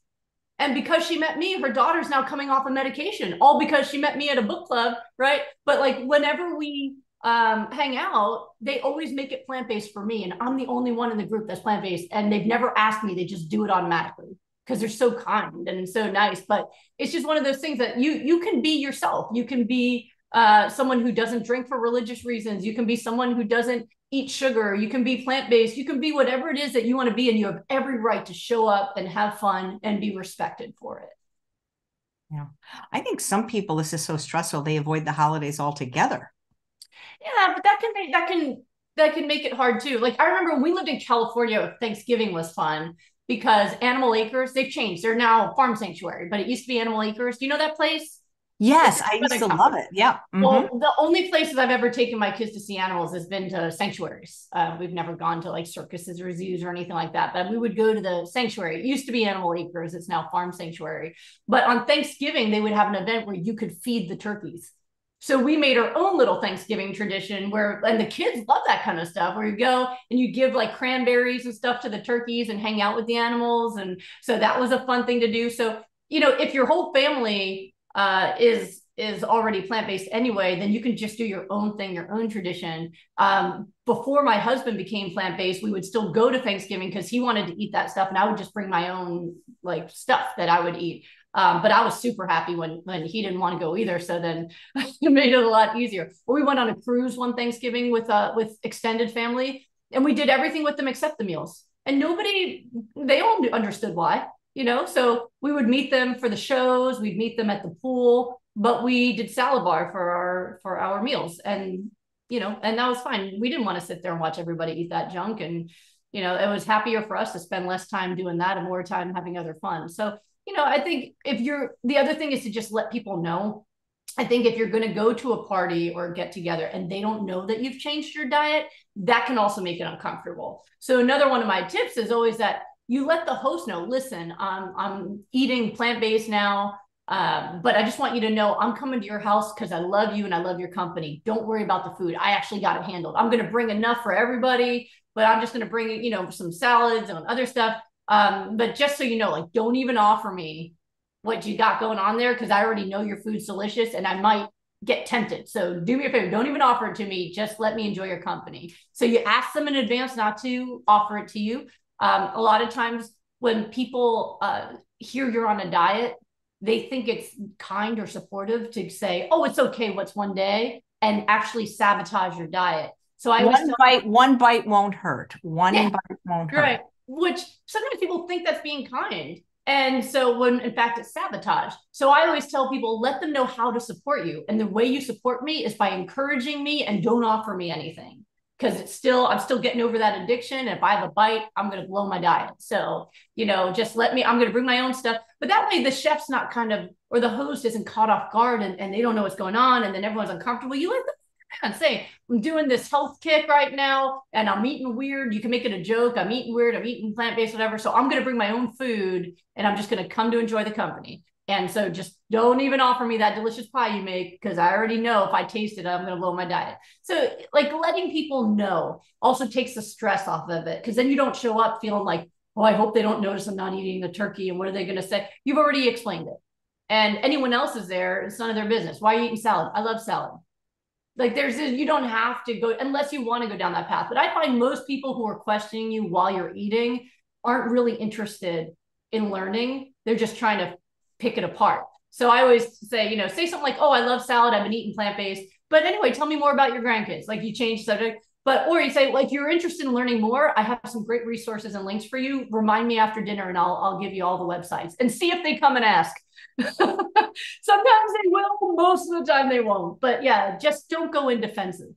And because she met me, her daughter's now coming off of medication, all because she met me at a book club, right? But like whenever we um, hang out, they always make it plant based for me. And I'm the only one in the group that's plant based. And they've never asked me, they just do it automatically because they're so kind and so nice. But it's just one of those things that you you can be yourself. You can be uh, someone who doesn't drink for religious reasons. You can be someone who doesn't eat sugar. You can be plant based. You can be whatever it is that you want to be. And you have every right to show up and have fun and be respected for it. Yeah. I think some people, this is so stressful, they avoid the holidays altogether. Yeah, but that can make, that can, that can make it hard too. Like I remember when we lived in California, Thanksgiving was fun because Animal Acres, they've changed. They're now Farm Sanctuary, but it used to be Animal Acres. Do you know that place? Yes, I used to love it. Yeah. Mm-hmm. Well, the only places I've ever taken my kids to see animals has been to sanctuaries. Uh, we've never gone to like circuses or zoos or anything like that, but we would go to the sanctuary. It used to be Animal Acres, it's now Farm Sanctuary. But on Thanksgiving, they would have an event where you could feed the turkeys. So we made our own little Thanksgiving tradition where, and the kids love that kind of stuff, where you go and you give like cranberries and stuff to the turkeys and hang out with the animals. And so that was a fun thing to do. So, you know, if your whole family uh, is is already plant based anyway, then you can just do your own thing, your own tradition. Um, before my husband became plant based, we would still go to Thanksgiving because he wanted to eat that stuff, and I would just bring my own like stuff that I would eat. Um, but I was super happy when when he didn't want to go either. So then it made it a lot easier. we went on a cruise one Thanksgiving with uh with extended family, and we did everything with them except the meals. And nobody they all understood why, you know. So we would meet them for the shows, we'd meet them at the pool, but we did salad bar for our for our meals, and you know, and that was fine. We didn't want to sit there and watch everybody eat that junk, and you know, it was happier for us to spend less time doing that and more time having other fun. So you know, I think if you're the other thing is to just let people know. I think if you're going to go to a party or get together and they don't know that you've changed your diet, that can also make it uncomfortable. So another one of my tips is always that you let the host know, listen, um, I'm eating plant-based now. Um, but I just want you to know I'm coming to your house because I love you and I love your company. Don't worry about the food. I actually got it handled. I'm going to bring enough for everybody, but I'm just going to bring, you know, some salads and other stuff. Um, but just so you know, like, don't even offer me what you got going on there because I already know your food's delicious and I might get tempted. So do me a favor, don't even offer it to me. Just let me enjoy your company. So you ask them in advance not to offer it to you. Um, a lot of times when people uh, hear you're on a diet, they think it's kind or supportive to say, "Oh, it's okay. What's one day?" and actually sabotage your diet. So I one bite, one bite won't hurt. One yeah, bite won't hurt. Right which sometimes people think that's being kind. And so when in fact it's sabotage. So I always tell people, let them know how to support you. And the way you support me is by encouraging me and don't offer me anything. Because it's still, I'm still getting over that addiction. And if I have a bite, I'm going to blow my diet. So, you know, just let me, I'm going to bring my own stuff. But that way the chef's not kind of, or the host isn't caught off guard and, and they don't know what's going on. And then everyone's uncomfortable. You let them and say, I'm doing this health kick right now and I'm eating weird. You can make it a joke. I'm eating weird. I'm eating plant based, whatever. So I'm going to bring my own food and I'm just going to come to enjoy the company. And so just don't even offer me that delicious pie you make because I already know if I taste it, I'm going to blow my diet. So, like, letting people know also takes the stress off of it because then you don't show up feeling like, oh, I hope they don't notice I'm not eating the turkey. And what are they going to say? You've already explained it. And anyone else is there, it's none of their business. Why are you eating salad? I love salad. Like there's a, you don't have to go unless you want to go down that path. But I find most people who are questioning you while you're eating aren't really interested in learning. They're just trying to pick it apart. So I always say, you know, say something like, "Oh, I love salad. I've been eating plant based." But anyway, tell me more about your grandkids. Like you change subject. But or you say, like, you're interested in learning more. I have some great resources and links for you. Remind me after dinner, and I'll I'll give you all the websites and see if they come and ask. Sometimes they will, most of the time they won't. But yeah, just don't go in defensive.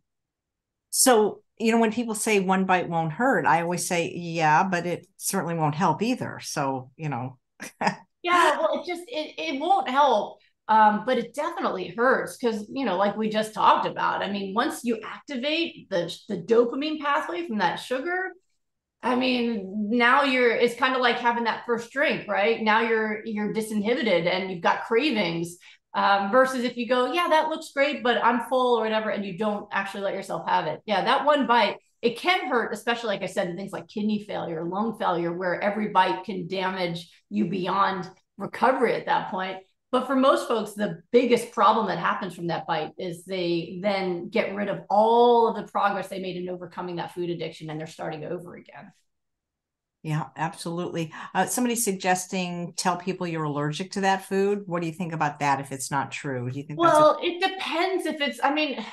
So, you know, when people say one bite won't hurt, I always say, yeah, but it certainly won't help either. So, you know. yeah, well, it just it, it won't help. Um, but it definitely hurts because you know, like we just talked about. I mean, once you activate the the dopamine pathway from that sugar, I mean, now you're it's kind of like having that first drink, right? Now you're you're disinhibited and you've got cravings. Um, versus if you go, yeah, that looks great, but I'm full or whatever, and you don't actually let yourself have it. Yeah, that one bite, it can hurt, especially like I said, in things like kidney failure, lung failure, where every bite can damage you beyond recovery at that point. But for most folks, the biggest problem that happens from that bite is they then get rid of all of the progress they made in overcoming that food addiction and they're starting over again. Yeah, absolutely. Uh, somebody suggesting tell people you're allergic to that food. What do you think about that? If it's not true, do you think? Well, a- it depends. If it's, I mean,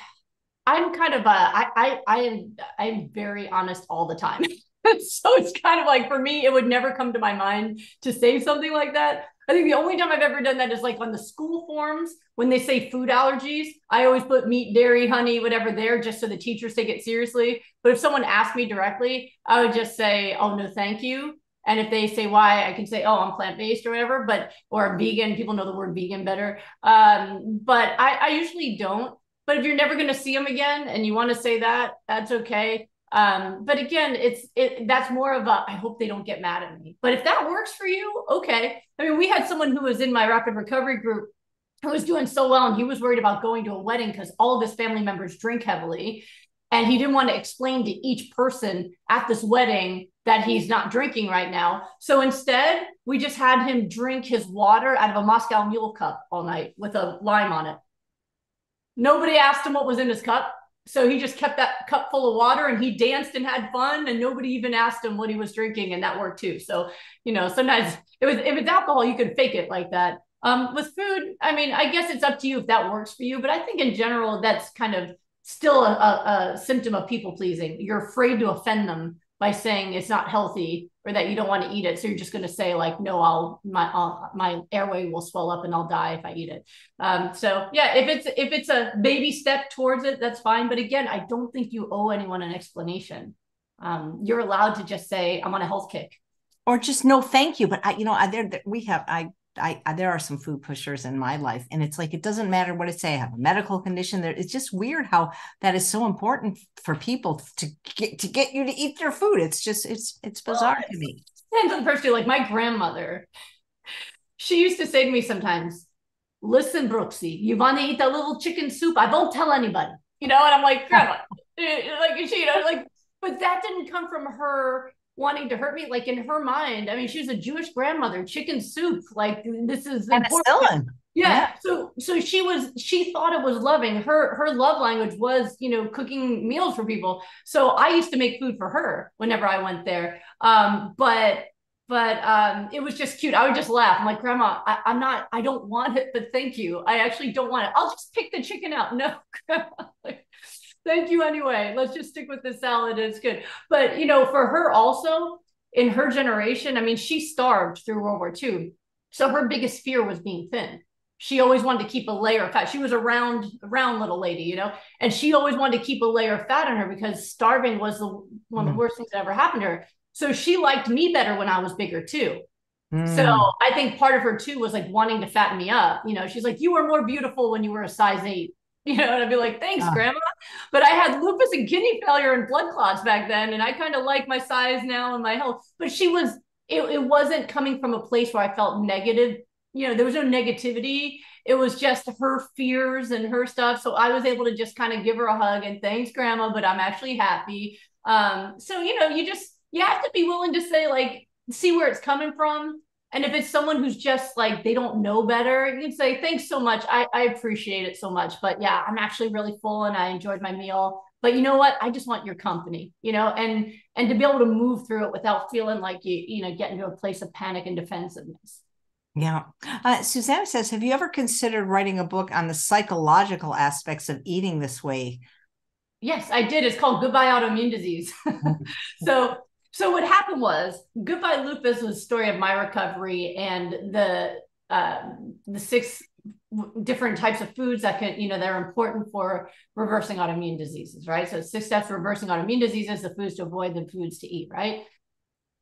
I'm kind of a, I, I, I am, I'm very honest all the time. so it's kind of like for me, it would never come to my mind to say something like that. I think the only time I've ever done that is like on the school forms when they say food allergies. I always put meat, dairy, honey, whatever there just so the teachers take it seriously. But if someone asked me directly, I would just say, oh, no, thank you. And if they say why, I can say, oh, I'm plant based or whatever, but or vegan. People know the word vegan better. Um, but I, I usually don't. But if you're never going to see them again and you want to say that, that's okay. Um, but again, it's it that's more of a I hope they don't get mad at me. But if that works for you, okay. I mean, we had someone who was in my rapid recovery group who was doing so well and he was worried about going to a wedding because all of his family members drink heavily and he didn't want to explain to each person at this wedding that he's not drinking right now. So instead, we just had him drink his water out of a Moscow Mule cup all night with a lime on it. Nobody asked him what was in his cup. So he just kept that cup full of water and he danced and had fun and nobody even asked him what he was drinking and that worked too. So, you know, sometimes it was if it's alcohol, you can fake it like that. Um, with food, I mean, I guess it's up to you if that works for you, but I think in general, that's kind of still a, a, a symptom of people pleasing. You're afraid to offend them by saying it's not healthy or that you don't want to eat it. So you're just going to say like, no, I'll my I'll, my airway will swell up and I'll die if I eat it. Um, so yeah, if it's if it's a baby step towards it, that's fine. But again, I don't think you owe anyone an explanation. Um, you're allowed to just say, I'm on a health kick, or just no, thank you. But I, you know, I, there we have I I, I, there are some food pushers in my life and it's like it doesn't matter what it say i have a medical condition there. It's just weird how that is so important for people to get to get you to eat their food. It's just it's it's bizarre well, to me. Depends on the person like my grandmother she used to say to me sometimes listen brooksy you want to eat that little chicken soup? I won't tell anybody. You know and i'm like grandma like she you know like but that didn't come from her wanting to hurt me. Like in her mind, I mean, she was a Jewish grandmother, chicken soup. Like this is penicillin. Yeah. yeah. So so she was she thought it was loving. Her her love language was, you know, cooking meals for people. So I used to make food for her whenever I went there. Um, but but um it was just cute. I would just laugh. I'm like, Grandma, I, am not, I don't want it, but thank you. I actually don't want it. I'll just pick the chicken out. No, Grandma. Thank you anyway. Let's just stick with the salad. It's good. But, you know, for her also, in her generation, I mean, she starved through World War II. So her biggest fear was being thin. She always wanted to keep a layer of fat. She was a round, round little lady, you know, and she always wanted to keep a layer of fat on her because starving was the, one of the mm. worst things that ever happened to her. So she liked me better when I was bigger too. Mm. So I think part of her too was like wanting to fatten me up. You know, she's like, you were more beautiful when you were a size eight. You know, and I'd be like, thanks, grandma. But I had lupus and kidney failure and blood clots back then. And I kind of like my size now and my health. But she was, it, it wasn't coming from a place where I felt negative. You know, there was no negativity. It was just her fears and her stuff. So I was able to just kind of give her a hug and thanks, grandma, but I'm actually happy. Um, so, you know, you just, you have to be willing to say, like, see where it's coming from and if it's someone who's just like they don't know better, you can say, thanks so much. I, I appreciate it so much. But yeah, I'm actually really full and I enjoyed my meal. But you know what? I just want your company, you know, and and to be able to move through it without feeling like you, you know, get into a place of panic and defensiveness. Yeah. Uh, Susanna says, have you ever considered writing a book on the psychological aspects of eating this way? Yes, I did. It's called Goodbye Autoimmune Disease. so so what happened was Goodbye Lupus was a story of my recovery and the uh, the six different types of foods that can, you know, that are important for reversing autoimmune diseases, right? So six steps reversing autoimmune diseases, the foods to avoid, the foods to eat, right?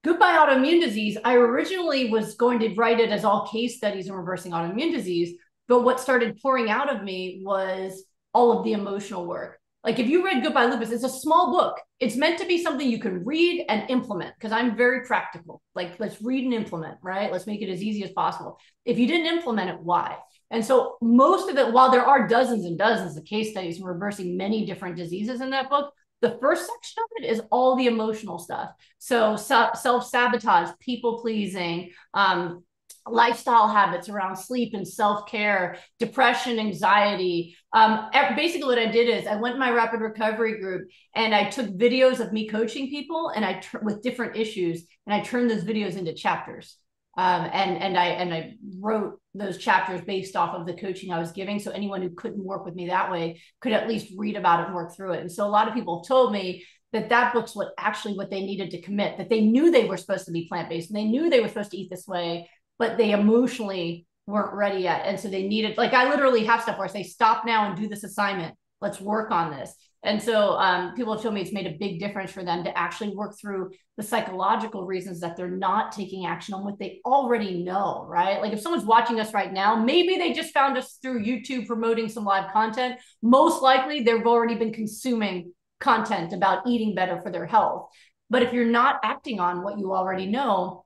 Goodbye autoimmune disease. I originally was going to write it as all case studies in reversing autoimmune disease, but what started pouring out of me was all of the emotional work. Like if you read Goodbye Lupus, it's a small book. It's meant to be something you can read and implement because I'm very practical. Like let's read and implement, right? Let's make it as easy as possible. If you didn't implement it, why? And so most of it, while there are dozens and dozens of case studies and reversing many different diseases in that book, the first section of it is all the emotional stuff. So self sabotage, people pleasing, um, lifestyle habits around sleep and self-care depression anxiety. Um, basically what i did is i went my rapid recovery group and i took videos of me coaching people and i with different issues and i turned those videos into chapters. Um, and and i and i wrote those chapters based off of the coaching i was giving. So anyone who couldn't work with me that way could at least read about it and work through it. And so a lot of people told me that that book's what actually what they needed to commit that they knew they were supposed to be plant-based and they knew they were supposed to eat this way but they emotionally weren't ready yet. And so they needed, like, I literally have stuff where I say, stop now and do this assignment. let's work on this. And so um, people have told me it's made a big difference for them to actually work through the psychological reasons that they're not taking action on what they already know, right? Like if someone's watching us right now, maybe they just found us through YouTube promoting some live content. Most likely they've already been consuming content about eating better for their health. But if you're not acting on what you already know,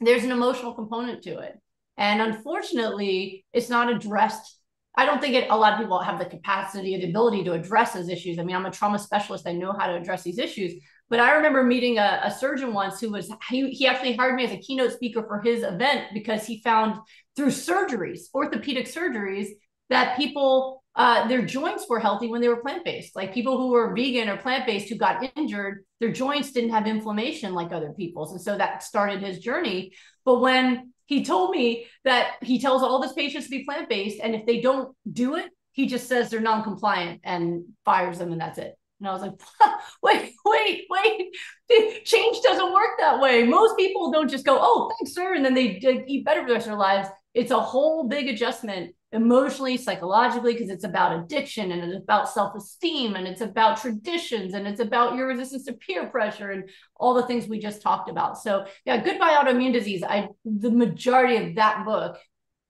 there's an emotional component to it. And unfortunately, it's not addressed I don't think it, a lot of people have the capacity or the ability to address those issues. I mean, I'm a trauma specialist. I know how to address these issues. But I remember meeting a, a surgeon once who was, he, he actually hired me as a keynote speaker for his event because he found through surgeries, orthopedic surgeries, that people, uh, their joints were healthy when they were plant based. Like people who were vegan or plant based who got injured, their joints didn't have inflammation like other people's. And so that started his journey. But when he told me that he tells all his patients to be plant based, and if they don't do it, he just says they're non compliant and fires them, and that's it. And I was like, wait, wait, wait. Change doesn't work that way. Most people don't just go, oh, thanks, sir. And then they, they eat better for the rest of their lives. It's a whole big adjustment emotionally, psychologically, because it's about addiction and it's about self esteem and it's about traditions and it's about your resistance to peer pressure and all the things we just talked about. So, yeah, Goodbye Autoimmune Disease. I the majority of that book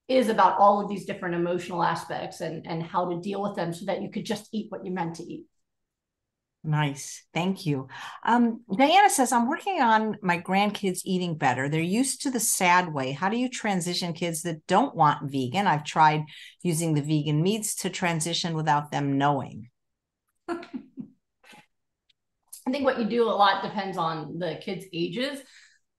is about all of these different emotional aspects and and how to deal with them so that you could just eat what you meant to eat. Nice. Thank you. Um, Diana says, I'm working on my grandkids eating better. They're used to the sad way. How do you transition kids that don't want vegan? I've tried using the vegan meats to transition without them knowing. I think what you do a lot depends on the kids' ages,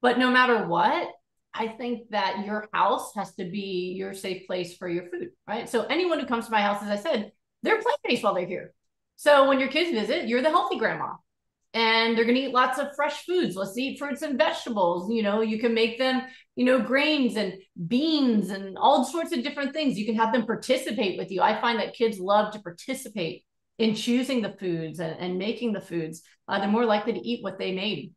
but no matter what, I think that your house has to be your safe place for your food, right? So anyone who comes to my house, as I said, they're based while they're here. So when your kids visit, you're the healthy grandma and they're going to eat lots of fresh foods. Let's eat fruits and vegetables. You know, you can make them, you know, grains and beans and all sorts of different things. You can have them participate with you. I find that kids love to participate in choosing the foods and, and making the foods. Uh, they're more likely to eat what they made.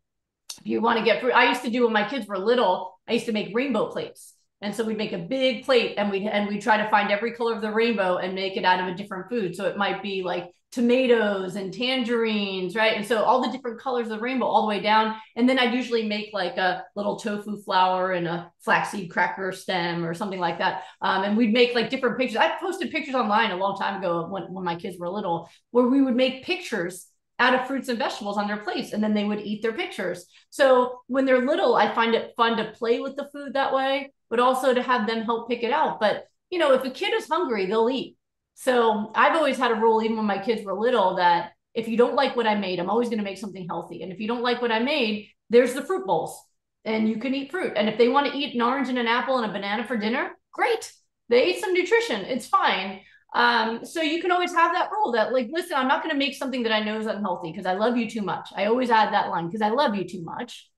If you want to get fruit, I used to do when my kids were little, I used to make rainbow plates. And so we'd make a big plate and we and we try to find every color of the rainbow and make it out of a different food. So it might be like tomatoes and tangerines, right? And so all the different colors of the rainbow all the way down. And then I'd usually make like a little tofu flower and a flaxseed cracker stem or something like that. Um, and we'd make like different pictures. I posted pictures online a long time ago when, when my kids were little, where we would make pictures out of fruits and vegetables on their plates and then they would eat their pictures. So when they're little, I find it fun to play with the food that way but also to have them help pick it out. But, you know, if a kid is hungry, they'll eat. So I've always had a rule, even when my kids were little, that if you don't like what I made, I'm always going to make something healthy. And if you don't like what I made, there's the fruit bowls and you can eat fruit. And if they want to eat an orange and an apple and a banana for dinner, great. They ate some nutrition. It's fine. Um, so you can always have that rule that like, listen, I'm not going to make something that I know is unhealthy because I love you too much. I always add that line because I love you too much.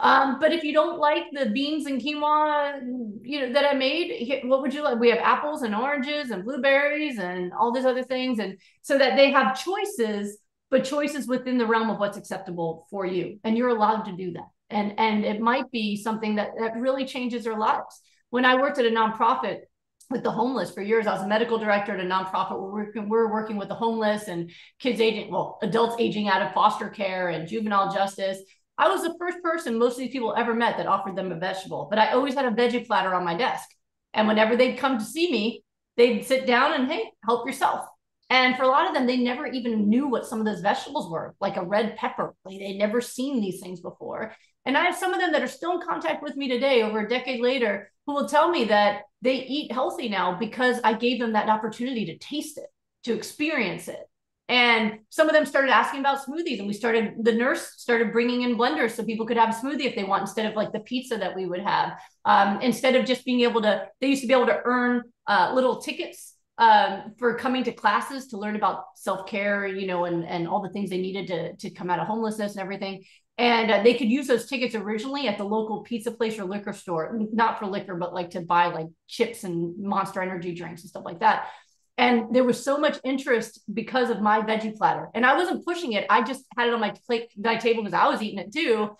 Um, but if you don't like the beans and quinoa, you know, that I made, what would you like? We have apples and oranges and blueberries and all these other things. And so that they have choices, but choices within the realm of what's acceptable for you. And you're allowed to do that. And, and it might be something that, that really changes their lives. When I worked at a nonprofit with the homeless for years. I was a medical director at a nonprofit. We're working, we're working with the homeless and kids aging, well, adults aging out of foster care and juvenile justice. I was the first person most of these people ever met that offered them a vegetable, but I always had a veggie platter on my desk. And whenever they'd come to see me, they'd sit down and, hey, help yourself. And for a lot of them, they never even knew what some of those vegetables were, like a red pepper. Like they'd never seen these things before. And I have some of them that are still in contact with me today, over a decade later, who will tell me that they eat healthy now because I gave them that opportunity to taste it, to experience it. And some of them started asking about smoothies, and we started, the nurse started bringing in blenders so people could have a smoothie if they want, instead of like the pizza that we would have. Um, instead of just being able to, they used to be able to earn uh, little tickets um, for coming to classes to learn about self care, you know, and, and all the things they needed to, to come out of homelessness and everything. And uh, they could use those tickets originally at the local pizza place or liquor store, not for liquor, but like to buy like chips and monster energy drinks and stuff like that. And there was so much interest because of my veggie platter. And I wasn't pushing it. I just had it on my plate, my table because I was eating it too.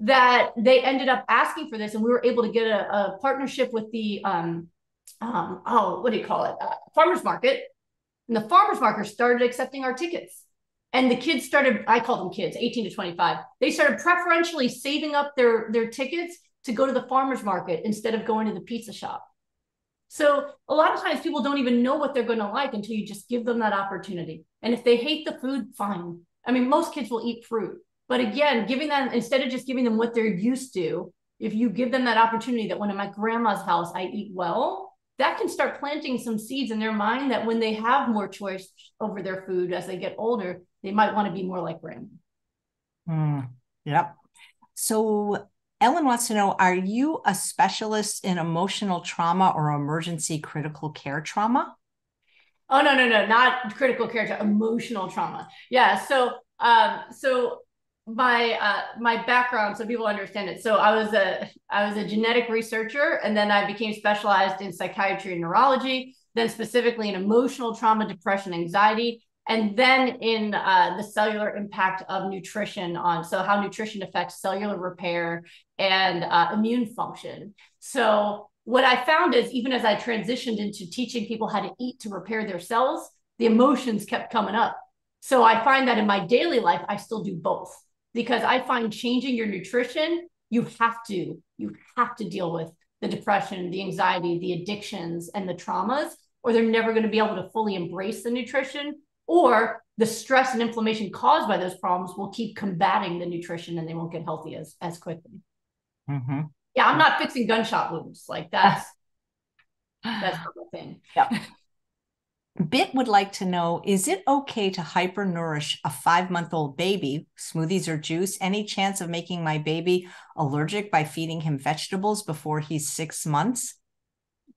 That they ended up asking for this, and we were able to get a, a partnership with the um, um, oh, what do you call it? Uh, farmers market. And the farmers market started accepting our tickets. And the kids started, I call them kids, 18 to 25. They started preferentially saving up their, their tickets to go to the farmers market instead of going to the pizza shop. So a lot of times people don't even know what they're going to like until you just give them that opportunity. And if they hate the food, fine. I mean, most kids will eat fruit. But again, giving them instead of just giving them what they're used to, if you give them that opportunity that when in my grandma's house I eat well, that can start planting some seeds in their mind that when they have more choice over their food as they get older, they might want to be more like grandma. Mm, yep. So Ellen wants to know Are you a specialist in emotional trauma or emergency critical care trauma? Oh, no, no, no, not critical care, emotional trauma. Yeah. So, um, so my uh my background so people understand it so i was a i was a genetic researcher and then i became specialized in psychiatry and neurology then specifically in emotional trauma depression anxiety and then in uh, the cellular impact of nutrition on so how nutrition affects cellular repair and uh, immune function. So what i found is even as i transitioned into teaching people how to eat to repair their cells the emotions kept coming up. So i find that in my daily life i still do both because I find changing your nutrition, you have to, you have to deal with the depression, the anxiety, the addictions, and the traumas, or they're never going to be able to fully embrace the nutrition, or the stress and inflammation caused by those problems will keep combating the nutrition and they won't get healthy as, as quickly. Mm-hmm. Yeah, I'm not fixing gunshot wounds. Like that's that's the thing. Yeah. Bit would like to know Is it okay to hypernourish a five month old baby, smoothies or juice? Any chance of making my baby allergic by feeding him vegetables before he's six months?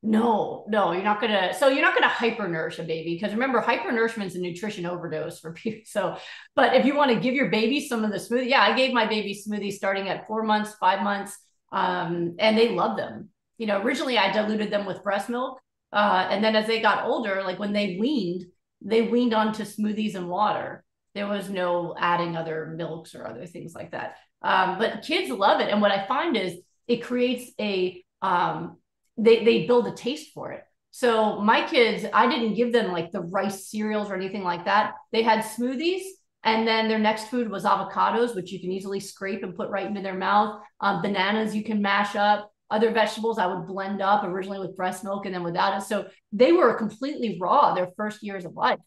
No, no, you're not gonna. So you're not gonna hypernourish a baby because remember, hypernourishment is a nutrition overdose for people. So, but if you want to give your baby some of the smoothie, yeah, I gave my baby smoothies starting at four months, five months, um, and they love them. You know, originally I diluted them with breast milk, uh, and then as they got older, like when they weaned, they weaned onto smoothies and water. There was no adding other milks or other things like that. Um, but kids love it. And what I find is it creates a, um, they, they build a taste for it. So my kids, I didn't give them like the rice cereals or anything like that. They had smoothies and then their next food was avocados, which you can easily scrape and put right into their mouth. Um, bananas you can mash up. Other vegetables I would blend up originally with breast milk and then without it. So they were completely raw their first years of life.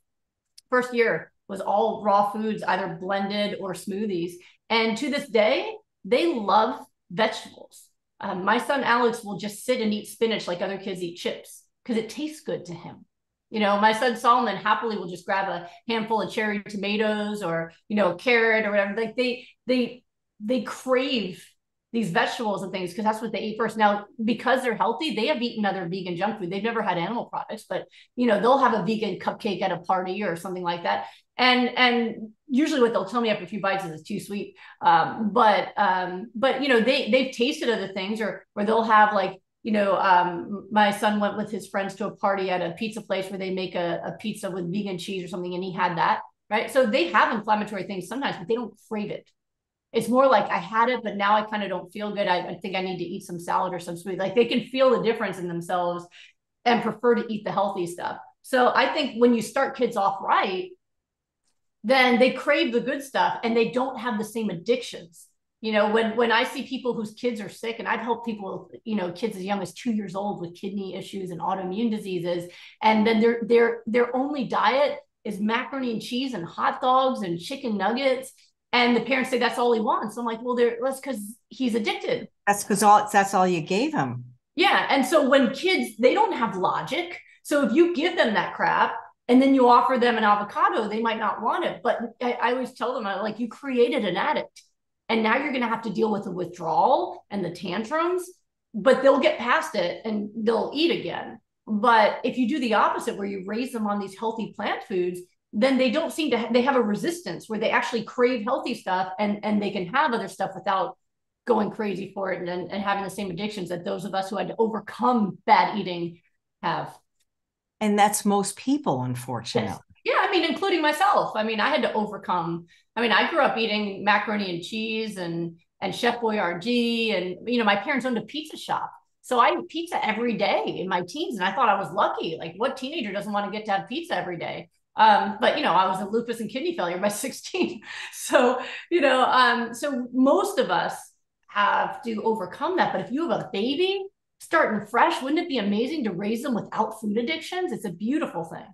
First year was all raw foods, either blended or smoothies. And to this day, they love vegetables. Um, my son Alex will just sit and eat spinach like other kids eat chips because it tastes good to him. You know, my son Solomon happily will just grab a handful of cherry tomatoes or you know carrot or whatever. Like they they they crave these vegetables and things because that's what they eat first. Now, because they're healthy, they have eaten other vegan junk food. They've never had animal products, but you know, they'll have a vegan cupcake at a party or something like that. And and usually what they'll tell me after a few bites is it's too sweet. Um, but um, but you know, they they've tasted other things or or they'll have like you know, um, my son went with his friends to a party at a pizza place where they make a, a pizza with vegan cheese or something, and he had that, right? So they have inflammatory things sometimes, but they don't crave it it's more like I had it, but now I kind of don't feel good. I, I, think I need to eat some salad or some sweet. Like they can feel the difference in themselves and prefer to eat the healthy stuff. So I think when you start kids off right, then they crave the good stuff and they don't have the same addictions. You know, when when I see people whose kids are sick, and I've helped people, you know, kids as young as two years old with kidney issues and autoimmune diseases, and then their their their only diet is macaroni and cheese and hot dogs and chicken nuggets and the parents say that's all he wants. I'm like, well, there that's because he's addicted. That's because all that's all you gave him. Yeah. And so when kids, they don't have logic. So if you give them that crap and then you offer them an avocado, they might not want it. But I, I always tell them, like, you created an addict. And now you're going to have to deal with the withdrawal and the tantrums, but they'll get past it and they'll eat again. But if you do the opposite, where you raise them on these healthy plant foods, then they don't seem to ha- they have a resistance where they actually crave healthy stuff and and they can have other stuff without going crazy for it and, and having the same addictions that those of us who had to overcome bad eating have and that's most people unfortunately yes. yeah i mean including myself i mean i had to overcome i mean i grew up eating macaroni and cheese and and chef boyardee and you know my parents owned a pizza shop So I ate pizza every day in my teens, and I thought I was lucky. Like, what teenager doesn't want to get to have pizza every day? Um, but you know, I was in lupus and kidney failure by 16. So, you know, um, so most of us have to overcome that. But if you have a baby starting fresh, wouldn't it be amazing to raise them without food addictions? It's a beautiful thing.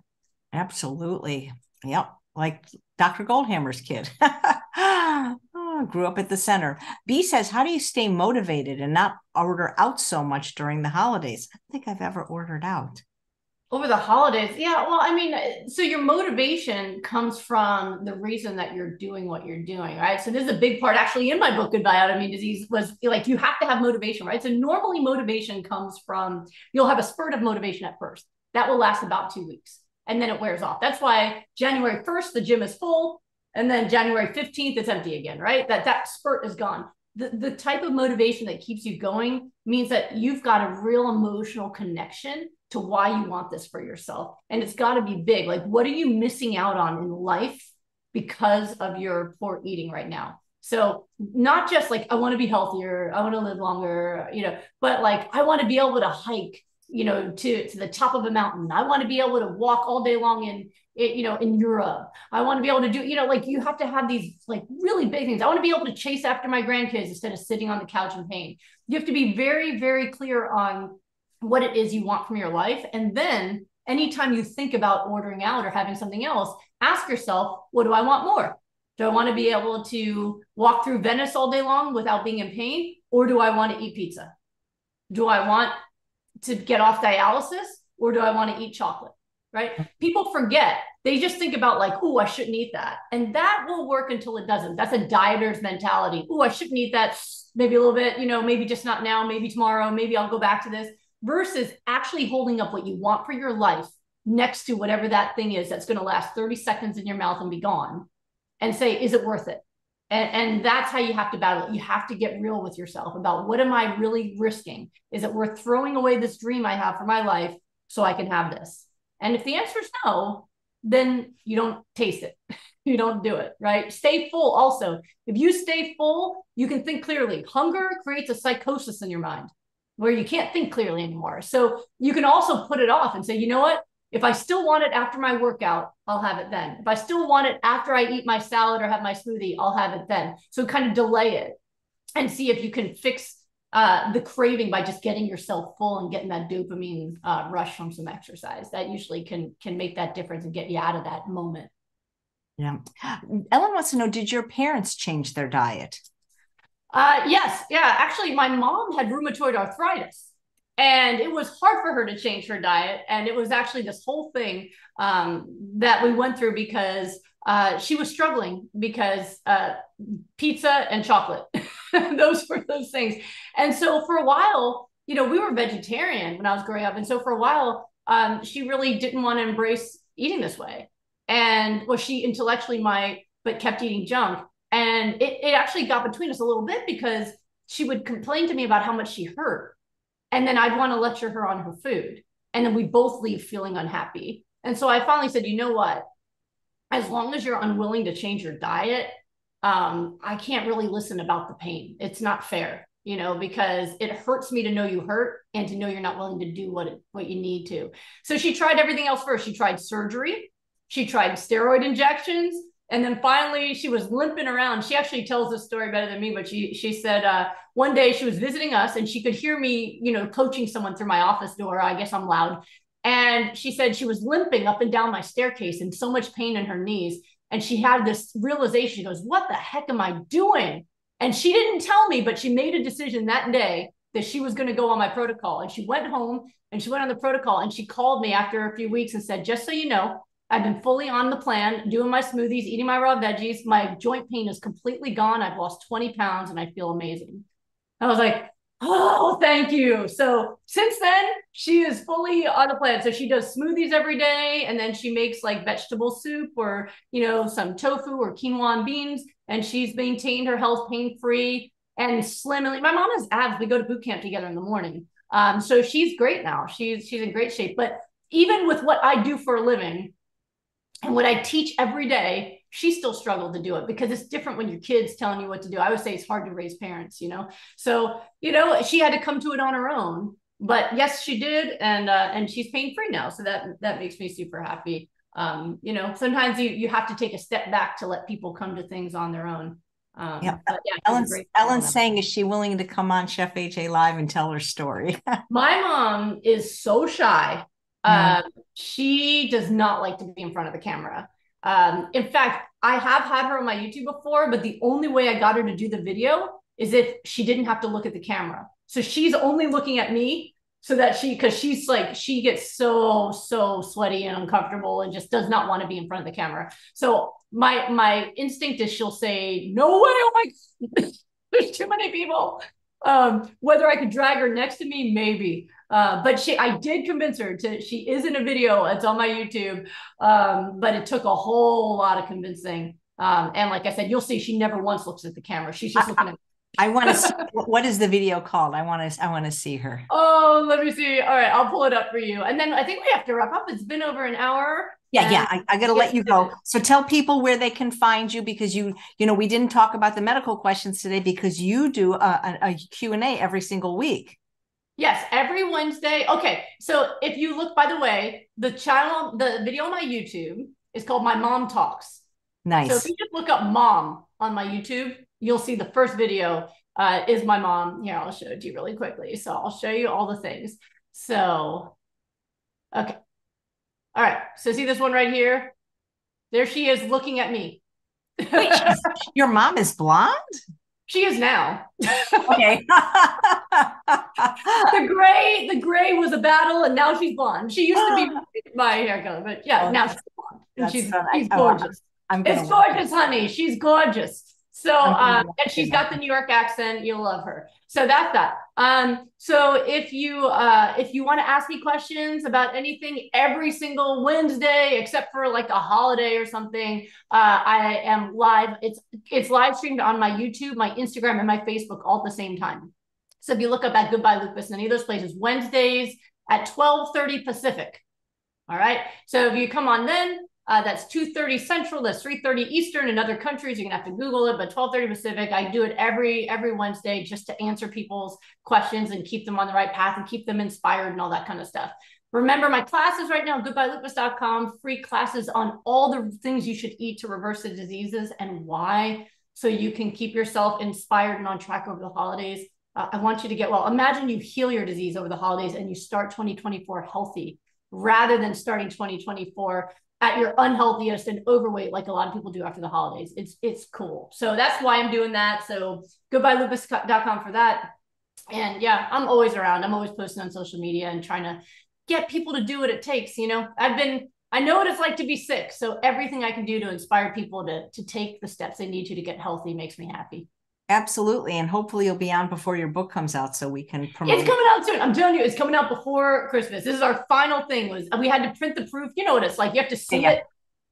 Absolutely. Yep. Like Dr. Goldhamer's kid. oh, grew up at the center. B says, How do you stay motivated and not order out so much during the holidays? I don't think I've ever ordered out over the holidays. Yeah well i mean so your motivation comes from the reason that you're doing what you're doing right? So this is a big part actually in my book goodbye autoimmune disease was like you have to have motivation right? So normally motivation comes from you'll have a spurt of motivation at first. That will last about two weeks and then it wears off. That's why january 1st the gym is full and then january 15th it's empty again right? That that spurt is gone. The, the type of motivation that keeps you going means that you've got a real emotional connection to why you want this for yourself. And it's got to be big. Like, what are you missing out on in life because of your poor eating right now? So, not just like, I want to be healthier, I want to live longer, you know, but like, I want to be able to hike, you know, to, to the top of a mountain. I want to be able to walk all day long in, you know, in Europe. I want to be able to do, you know, like you have to have these like really big things. I want to be able to chase after my grandkids instead of sitting on the couch in pain. You have to be very, very clear on what it is you want from your life. And then anytime you think about ordering out or having something else, ask yourself, what do I want more? Do I want to be able to walk through Venice all day long without being in pain? Or do I want to eat pizza? Do I want to get off dialysis or do I want to eat chocolate? Right? People forget. They just think about like, oh, I shouldn't eat that. And that will work until it doesn't. That's a dieter's mentality. Oh, I shouldn't eat that. Maybe a little bit, you know, maybe just not now, maybe tomorrow, maybe I'll go back to this versus actually holding up what you want for your life next to whatever that thing is that's going to last 30 seconds in your mouth and be gone and say, is it worth it? And, and that's how you have to battle it. You have to get real with yourself about what am I really risking? Is it worth throwing away this dream I have for my life so I can have this? And if the answer is no, then you don't taste it. you don't do it, right? Stay full also. If you stay full, you can think clearly. Hunger creates a psychosis in your mind where you can't think clearly anymore. So you can also put it off and say, you know what? If I still want it after my workout, I'll have it then. If I still want it after I eat my salad or have my smoothie, I'll have it then. So kind of delay it and see if you can fix uh, the craving by just getting yourself full and getting that dopamine uh, rush from some exercise. That usually can can make that difference and get you out of that moment. Yeah. Ellen wants to know: Did your parents change their diet? Uh, yes, yeah. Actually, my mom had rheumatoid arthritis, and it was hard for her to change her diet. And it was actually this whole thing um, that we went through because uh, she was struggling because uh, pizza and chocolate, those were those things. And so for a while, you know, we were vegetarian when I was growing up, and so for a while, um, she really didn't want to embrace eating this way. And well, she intellectually might, but kept eating junk. And it, it actually got between us a little bit because she would complain to me about how much she hurt. And then I'd want to lecture her on her food. And then we both leave feeling unhappy. And so I finally said, you know what? As long as you're unwilling to change your diet, um, I can't really listen about the pain. It's not fair, you know, because it hurts me to know you hurt and to know you're not willing to do what it, what you need to. So she tried everything else first. She tried surgery. She tried steroid injections. And then finally, she was limping around. She actually tells this story better than me, but she she said uh, one day she was visiting us and she could hear me, you know, coaching someone through my office door. I guess I'm loud. And she said she was limping up and down my staircase in so much pain in her knees. And she had this realization. She goes, "What the heck am I doing?" And she didn't tell me, but she made a decision that day that she was going to go on my protocol. And she went home and she went on the protocol. And she called me after a few weeks and said, "Just so you know." I've been fully on the plan, doing my smoothies, eating my raw veggies. My joint pain is completely gone. I've lost 20 pounds and I feel amazing. I was like, oh, thank you. So since then, she is fully on the plan. So she does smoothies every day and then she makes like vegetable soup or, you know, some tofu or quinoa and beans. And she's maintained her health pain free and slim. My mom has abs. We go to boot camp together in the morning. Um, so she's great now. She's she's in great shape. But even with what I do for a living, and what I teach every day, she still struggled to do it because it's different when your kids telling you what to do. I would say it's hard to raise parents, you know? So, you know, she had to come to it on her own. but yes, she did, and uh, and she's pain free now, so that that makes me super happy. Um, you know, sometimes you you have to take a step back to let people come to things on their own. Um, yeah, yeah Ellen's, Ellen's saying, is she willing to come on Chef AJ Live and tell her story? My mom is so shy. Um, she does not like to be in front of the camera. Um, in fact, I have had her on my YouTube before, but the only way I got her to do the video is if she didn't have to look at the camera. So she's only looking at me so that she, because she's like, she gets so, so sweaty and uncomfortable and just does not want to be in front of the camera. So my, my instinct is she'll say, no way. Oh my, there's too many people. Um, whether I could drag her next to me, maybe. Uh, but she, I did convince her to. She is in a video. It's on my YouTube. Um, but it took a whole lot of convincing. Um, and like I said, you'll see she never once looks at the camera. She's just looking at. I want to. see, what is the video called? I want to. I want to see her. Oh, let me see. All right, I'll pull it up for you. And then I think we have to wrap up. It's been over an hour. Yeah, yeah. I, I got to let you go. So tell people where they can find you because you, you know, we didn't talk about the medical questions today because you do a, a, a Q and A every single week. Yes, every Wednesday. Okay, so if you look, by the way, the channel, the video on my YouTube is called My Mom Talks. Nice. So if you just look up mom on my YouTube, you'll see the first video uh, is my mom. Here, I'll show it to you really quickly. So I'll show you all the things. So, okay. All right. So see this one right here? There she is looking at me. Wait, your mom is blonde? She is now. okay. the gray, the gray was a battle, and now she's blonde. She used to be my hair color, but yeah, oh, now she's blonde. And she's, she's gorgeous. I'm it's gorgeous, honey. She's gorgeous. So, um, and she's got the New York accent. You'll love her. So that's that. Um, so if you uh, if you want to ask me questions about anything every single Wednesday, except for like a holiday or something, uh, I am live. It's it's live streamed on my YouTube, my Instagram, and my Facebook all at the same time. So if you look up at Goodbye Lupus and any of those places, Wednesdays at 12:30 Pacific. All right. So if you come on then, uh, that's 2.30 Central, that's 3.30 Eastern. In other countries, you're gonna have to Google it, but 12.30 Pacific, I do it every every Wednesday just to answer people's questions and keep them on the right path and keep them inspired and all that kind of stuff. Remember my classes right now, goodbyelupus.com, free classes on all the things you should eat to reverse the diseases and why, so you can keep yourself inspired and on track over the holidays. Uh, I want you to get well. Imagine you heal your disease over the holidays and you start 2024 healthy rather than starting 2024 at your unhealthiest and overweight like a lot of people do after the holidays. It's it's cool. So that's why I'm doing that. So goodbyelupus.com for that. And yeah, I'm always around. I'm always posting on social media and trying to get people to do what it takes. You know, I've been I know what it's like to be sick. So everything I can do to inspire people to to take the steps they need to to get healthy makes me happy. Absolutely. And hopefully you'll be on before your book comes out so we can promote. It's coming out soon. I'm telling you, it's coming out before Christmas. This is our final thing was we had to print the proof. You know what it's like. You have to see yeah. it.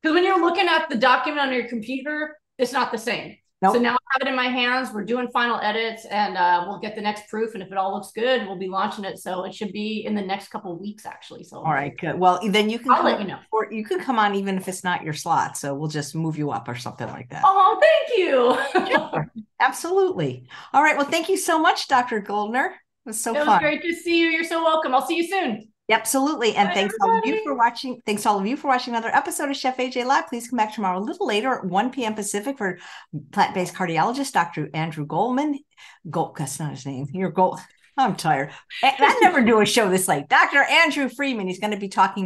Because when you're looking at the document on your computer, it's not the same. Nope. So now I have it in my hands. We're doing final edits and uh, we'll get the next proof. And if it all looks good, we'll be launching it. So it should be in the next couple of weeks, actually. So all right, good. Well, then you can I'll let you know. Or you can come on even if it's not your slot. So we'll just move you up or something like that. Oh, thank you. Absolutely. All right. Well, thank you so much, Dr. Goldner. It was so it was fun. great to see you. You're so welcome. I'll see you soon. Absolutely. And Bye, thanks everybody. all of you for watching. Thanks all of you for watching another episode of Chef AJ Live. Please come back tomorrow a little later at 1 p.m. Pacific for plant-based cardiologist, Dr. Andrew Goldman. Gold, that's not his name. You're Gold. I'm tired. I never do a show this late. Dr. Andrew Freeman. He's going to be talking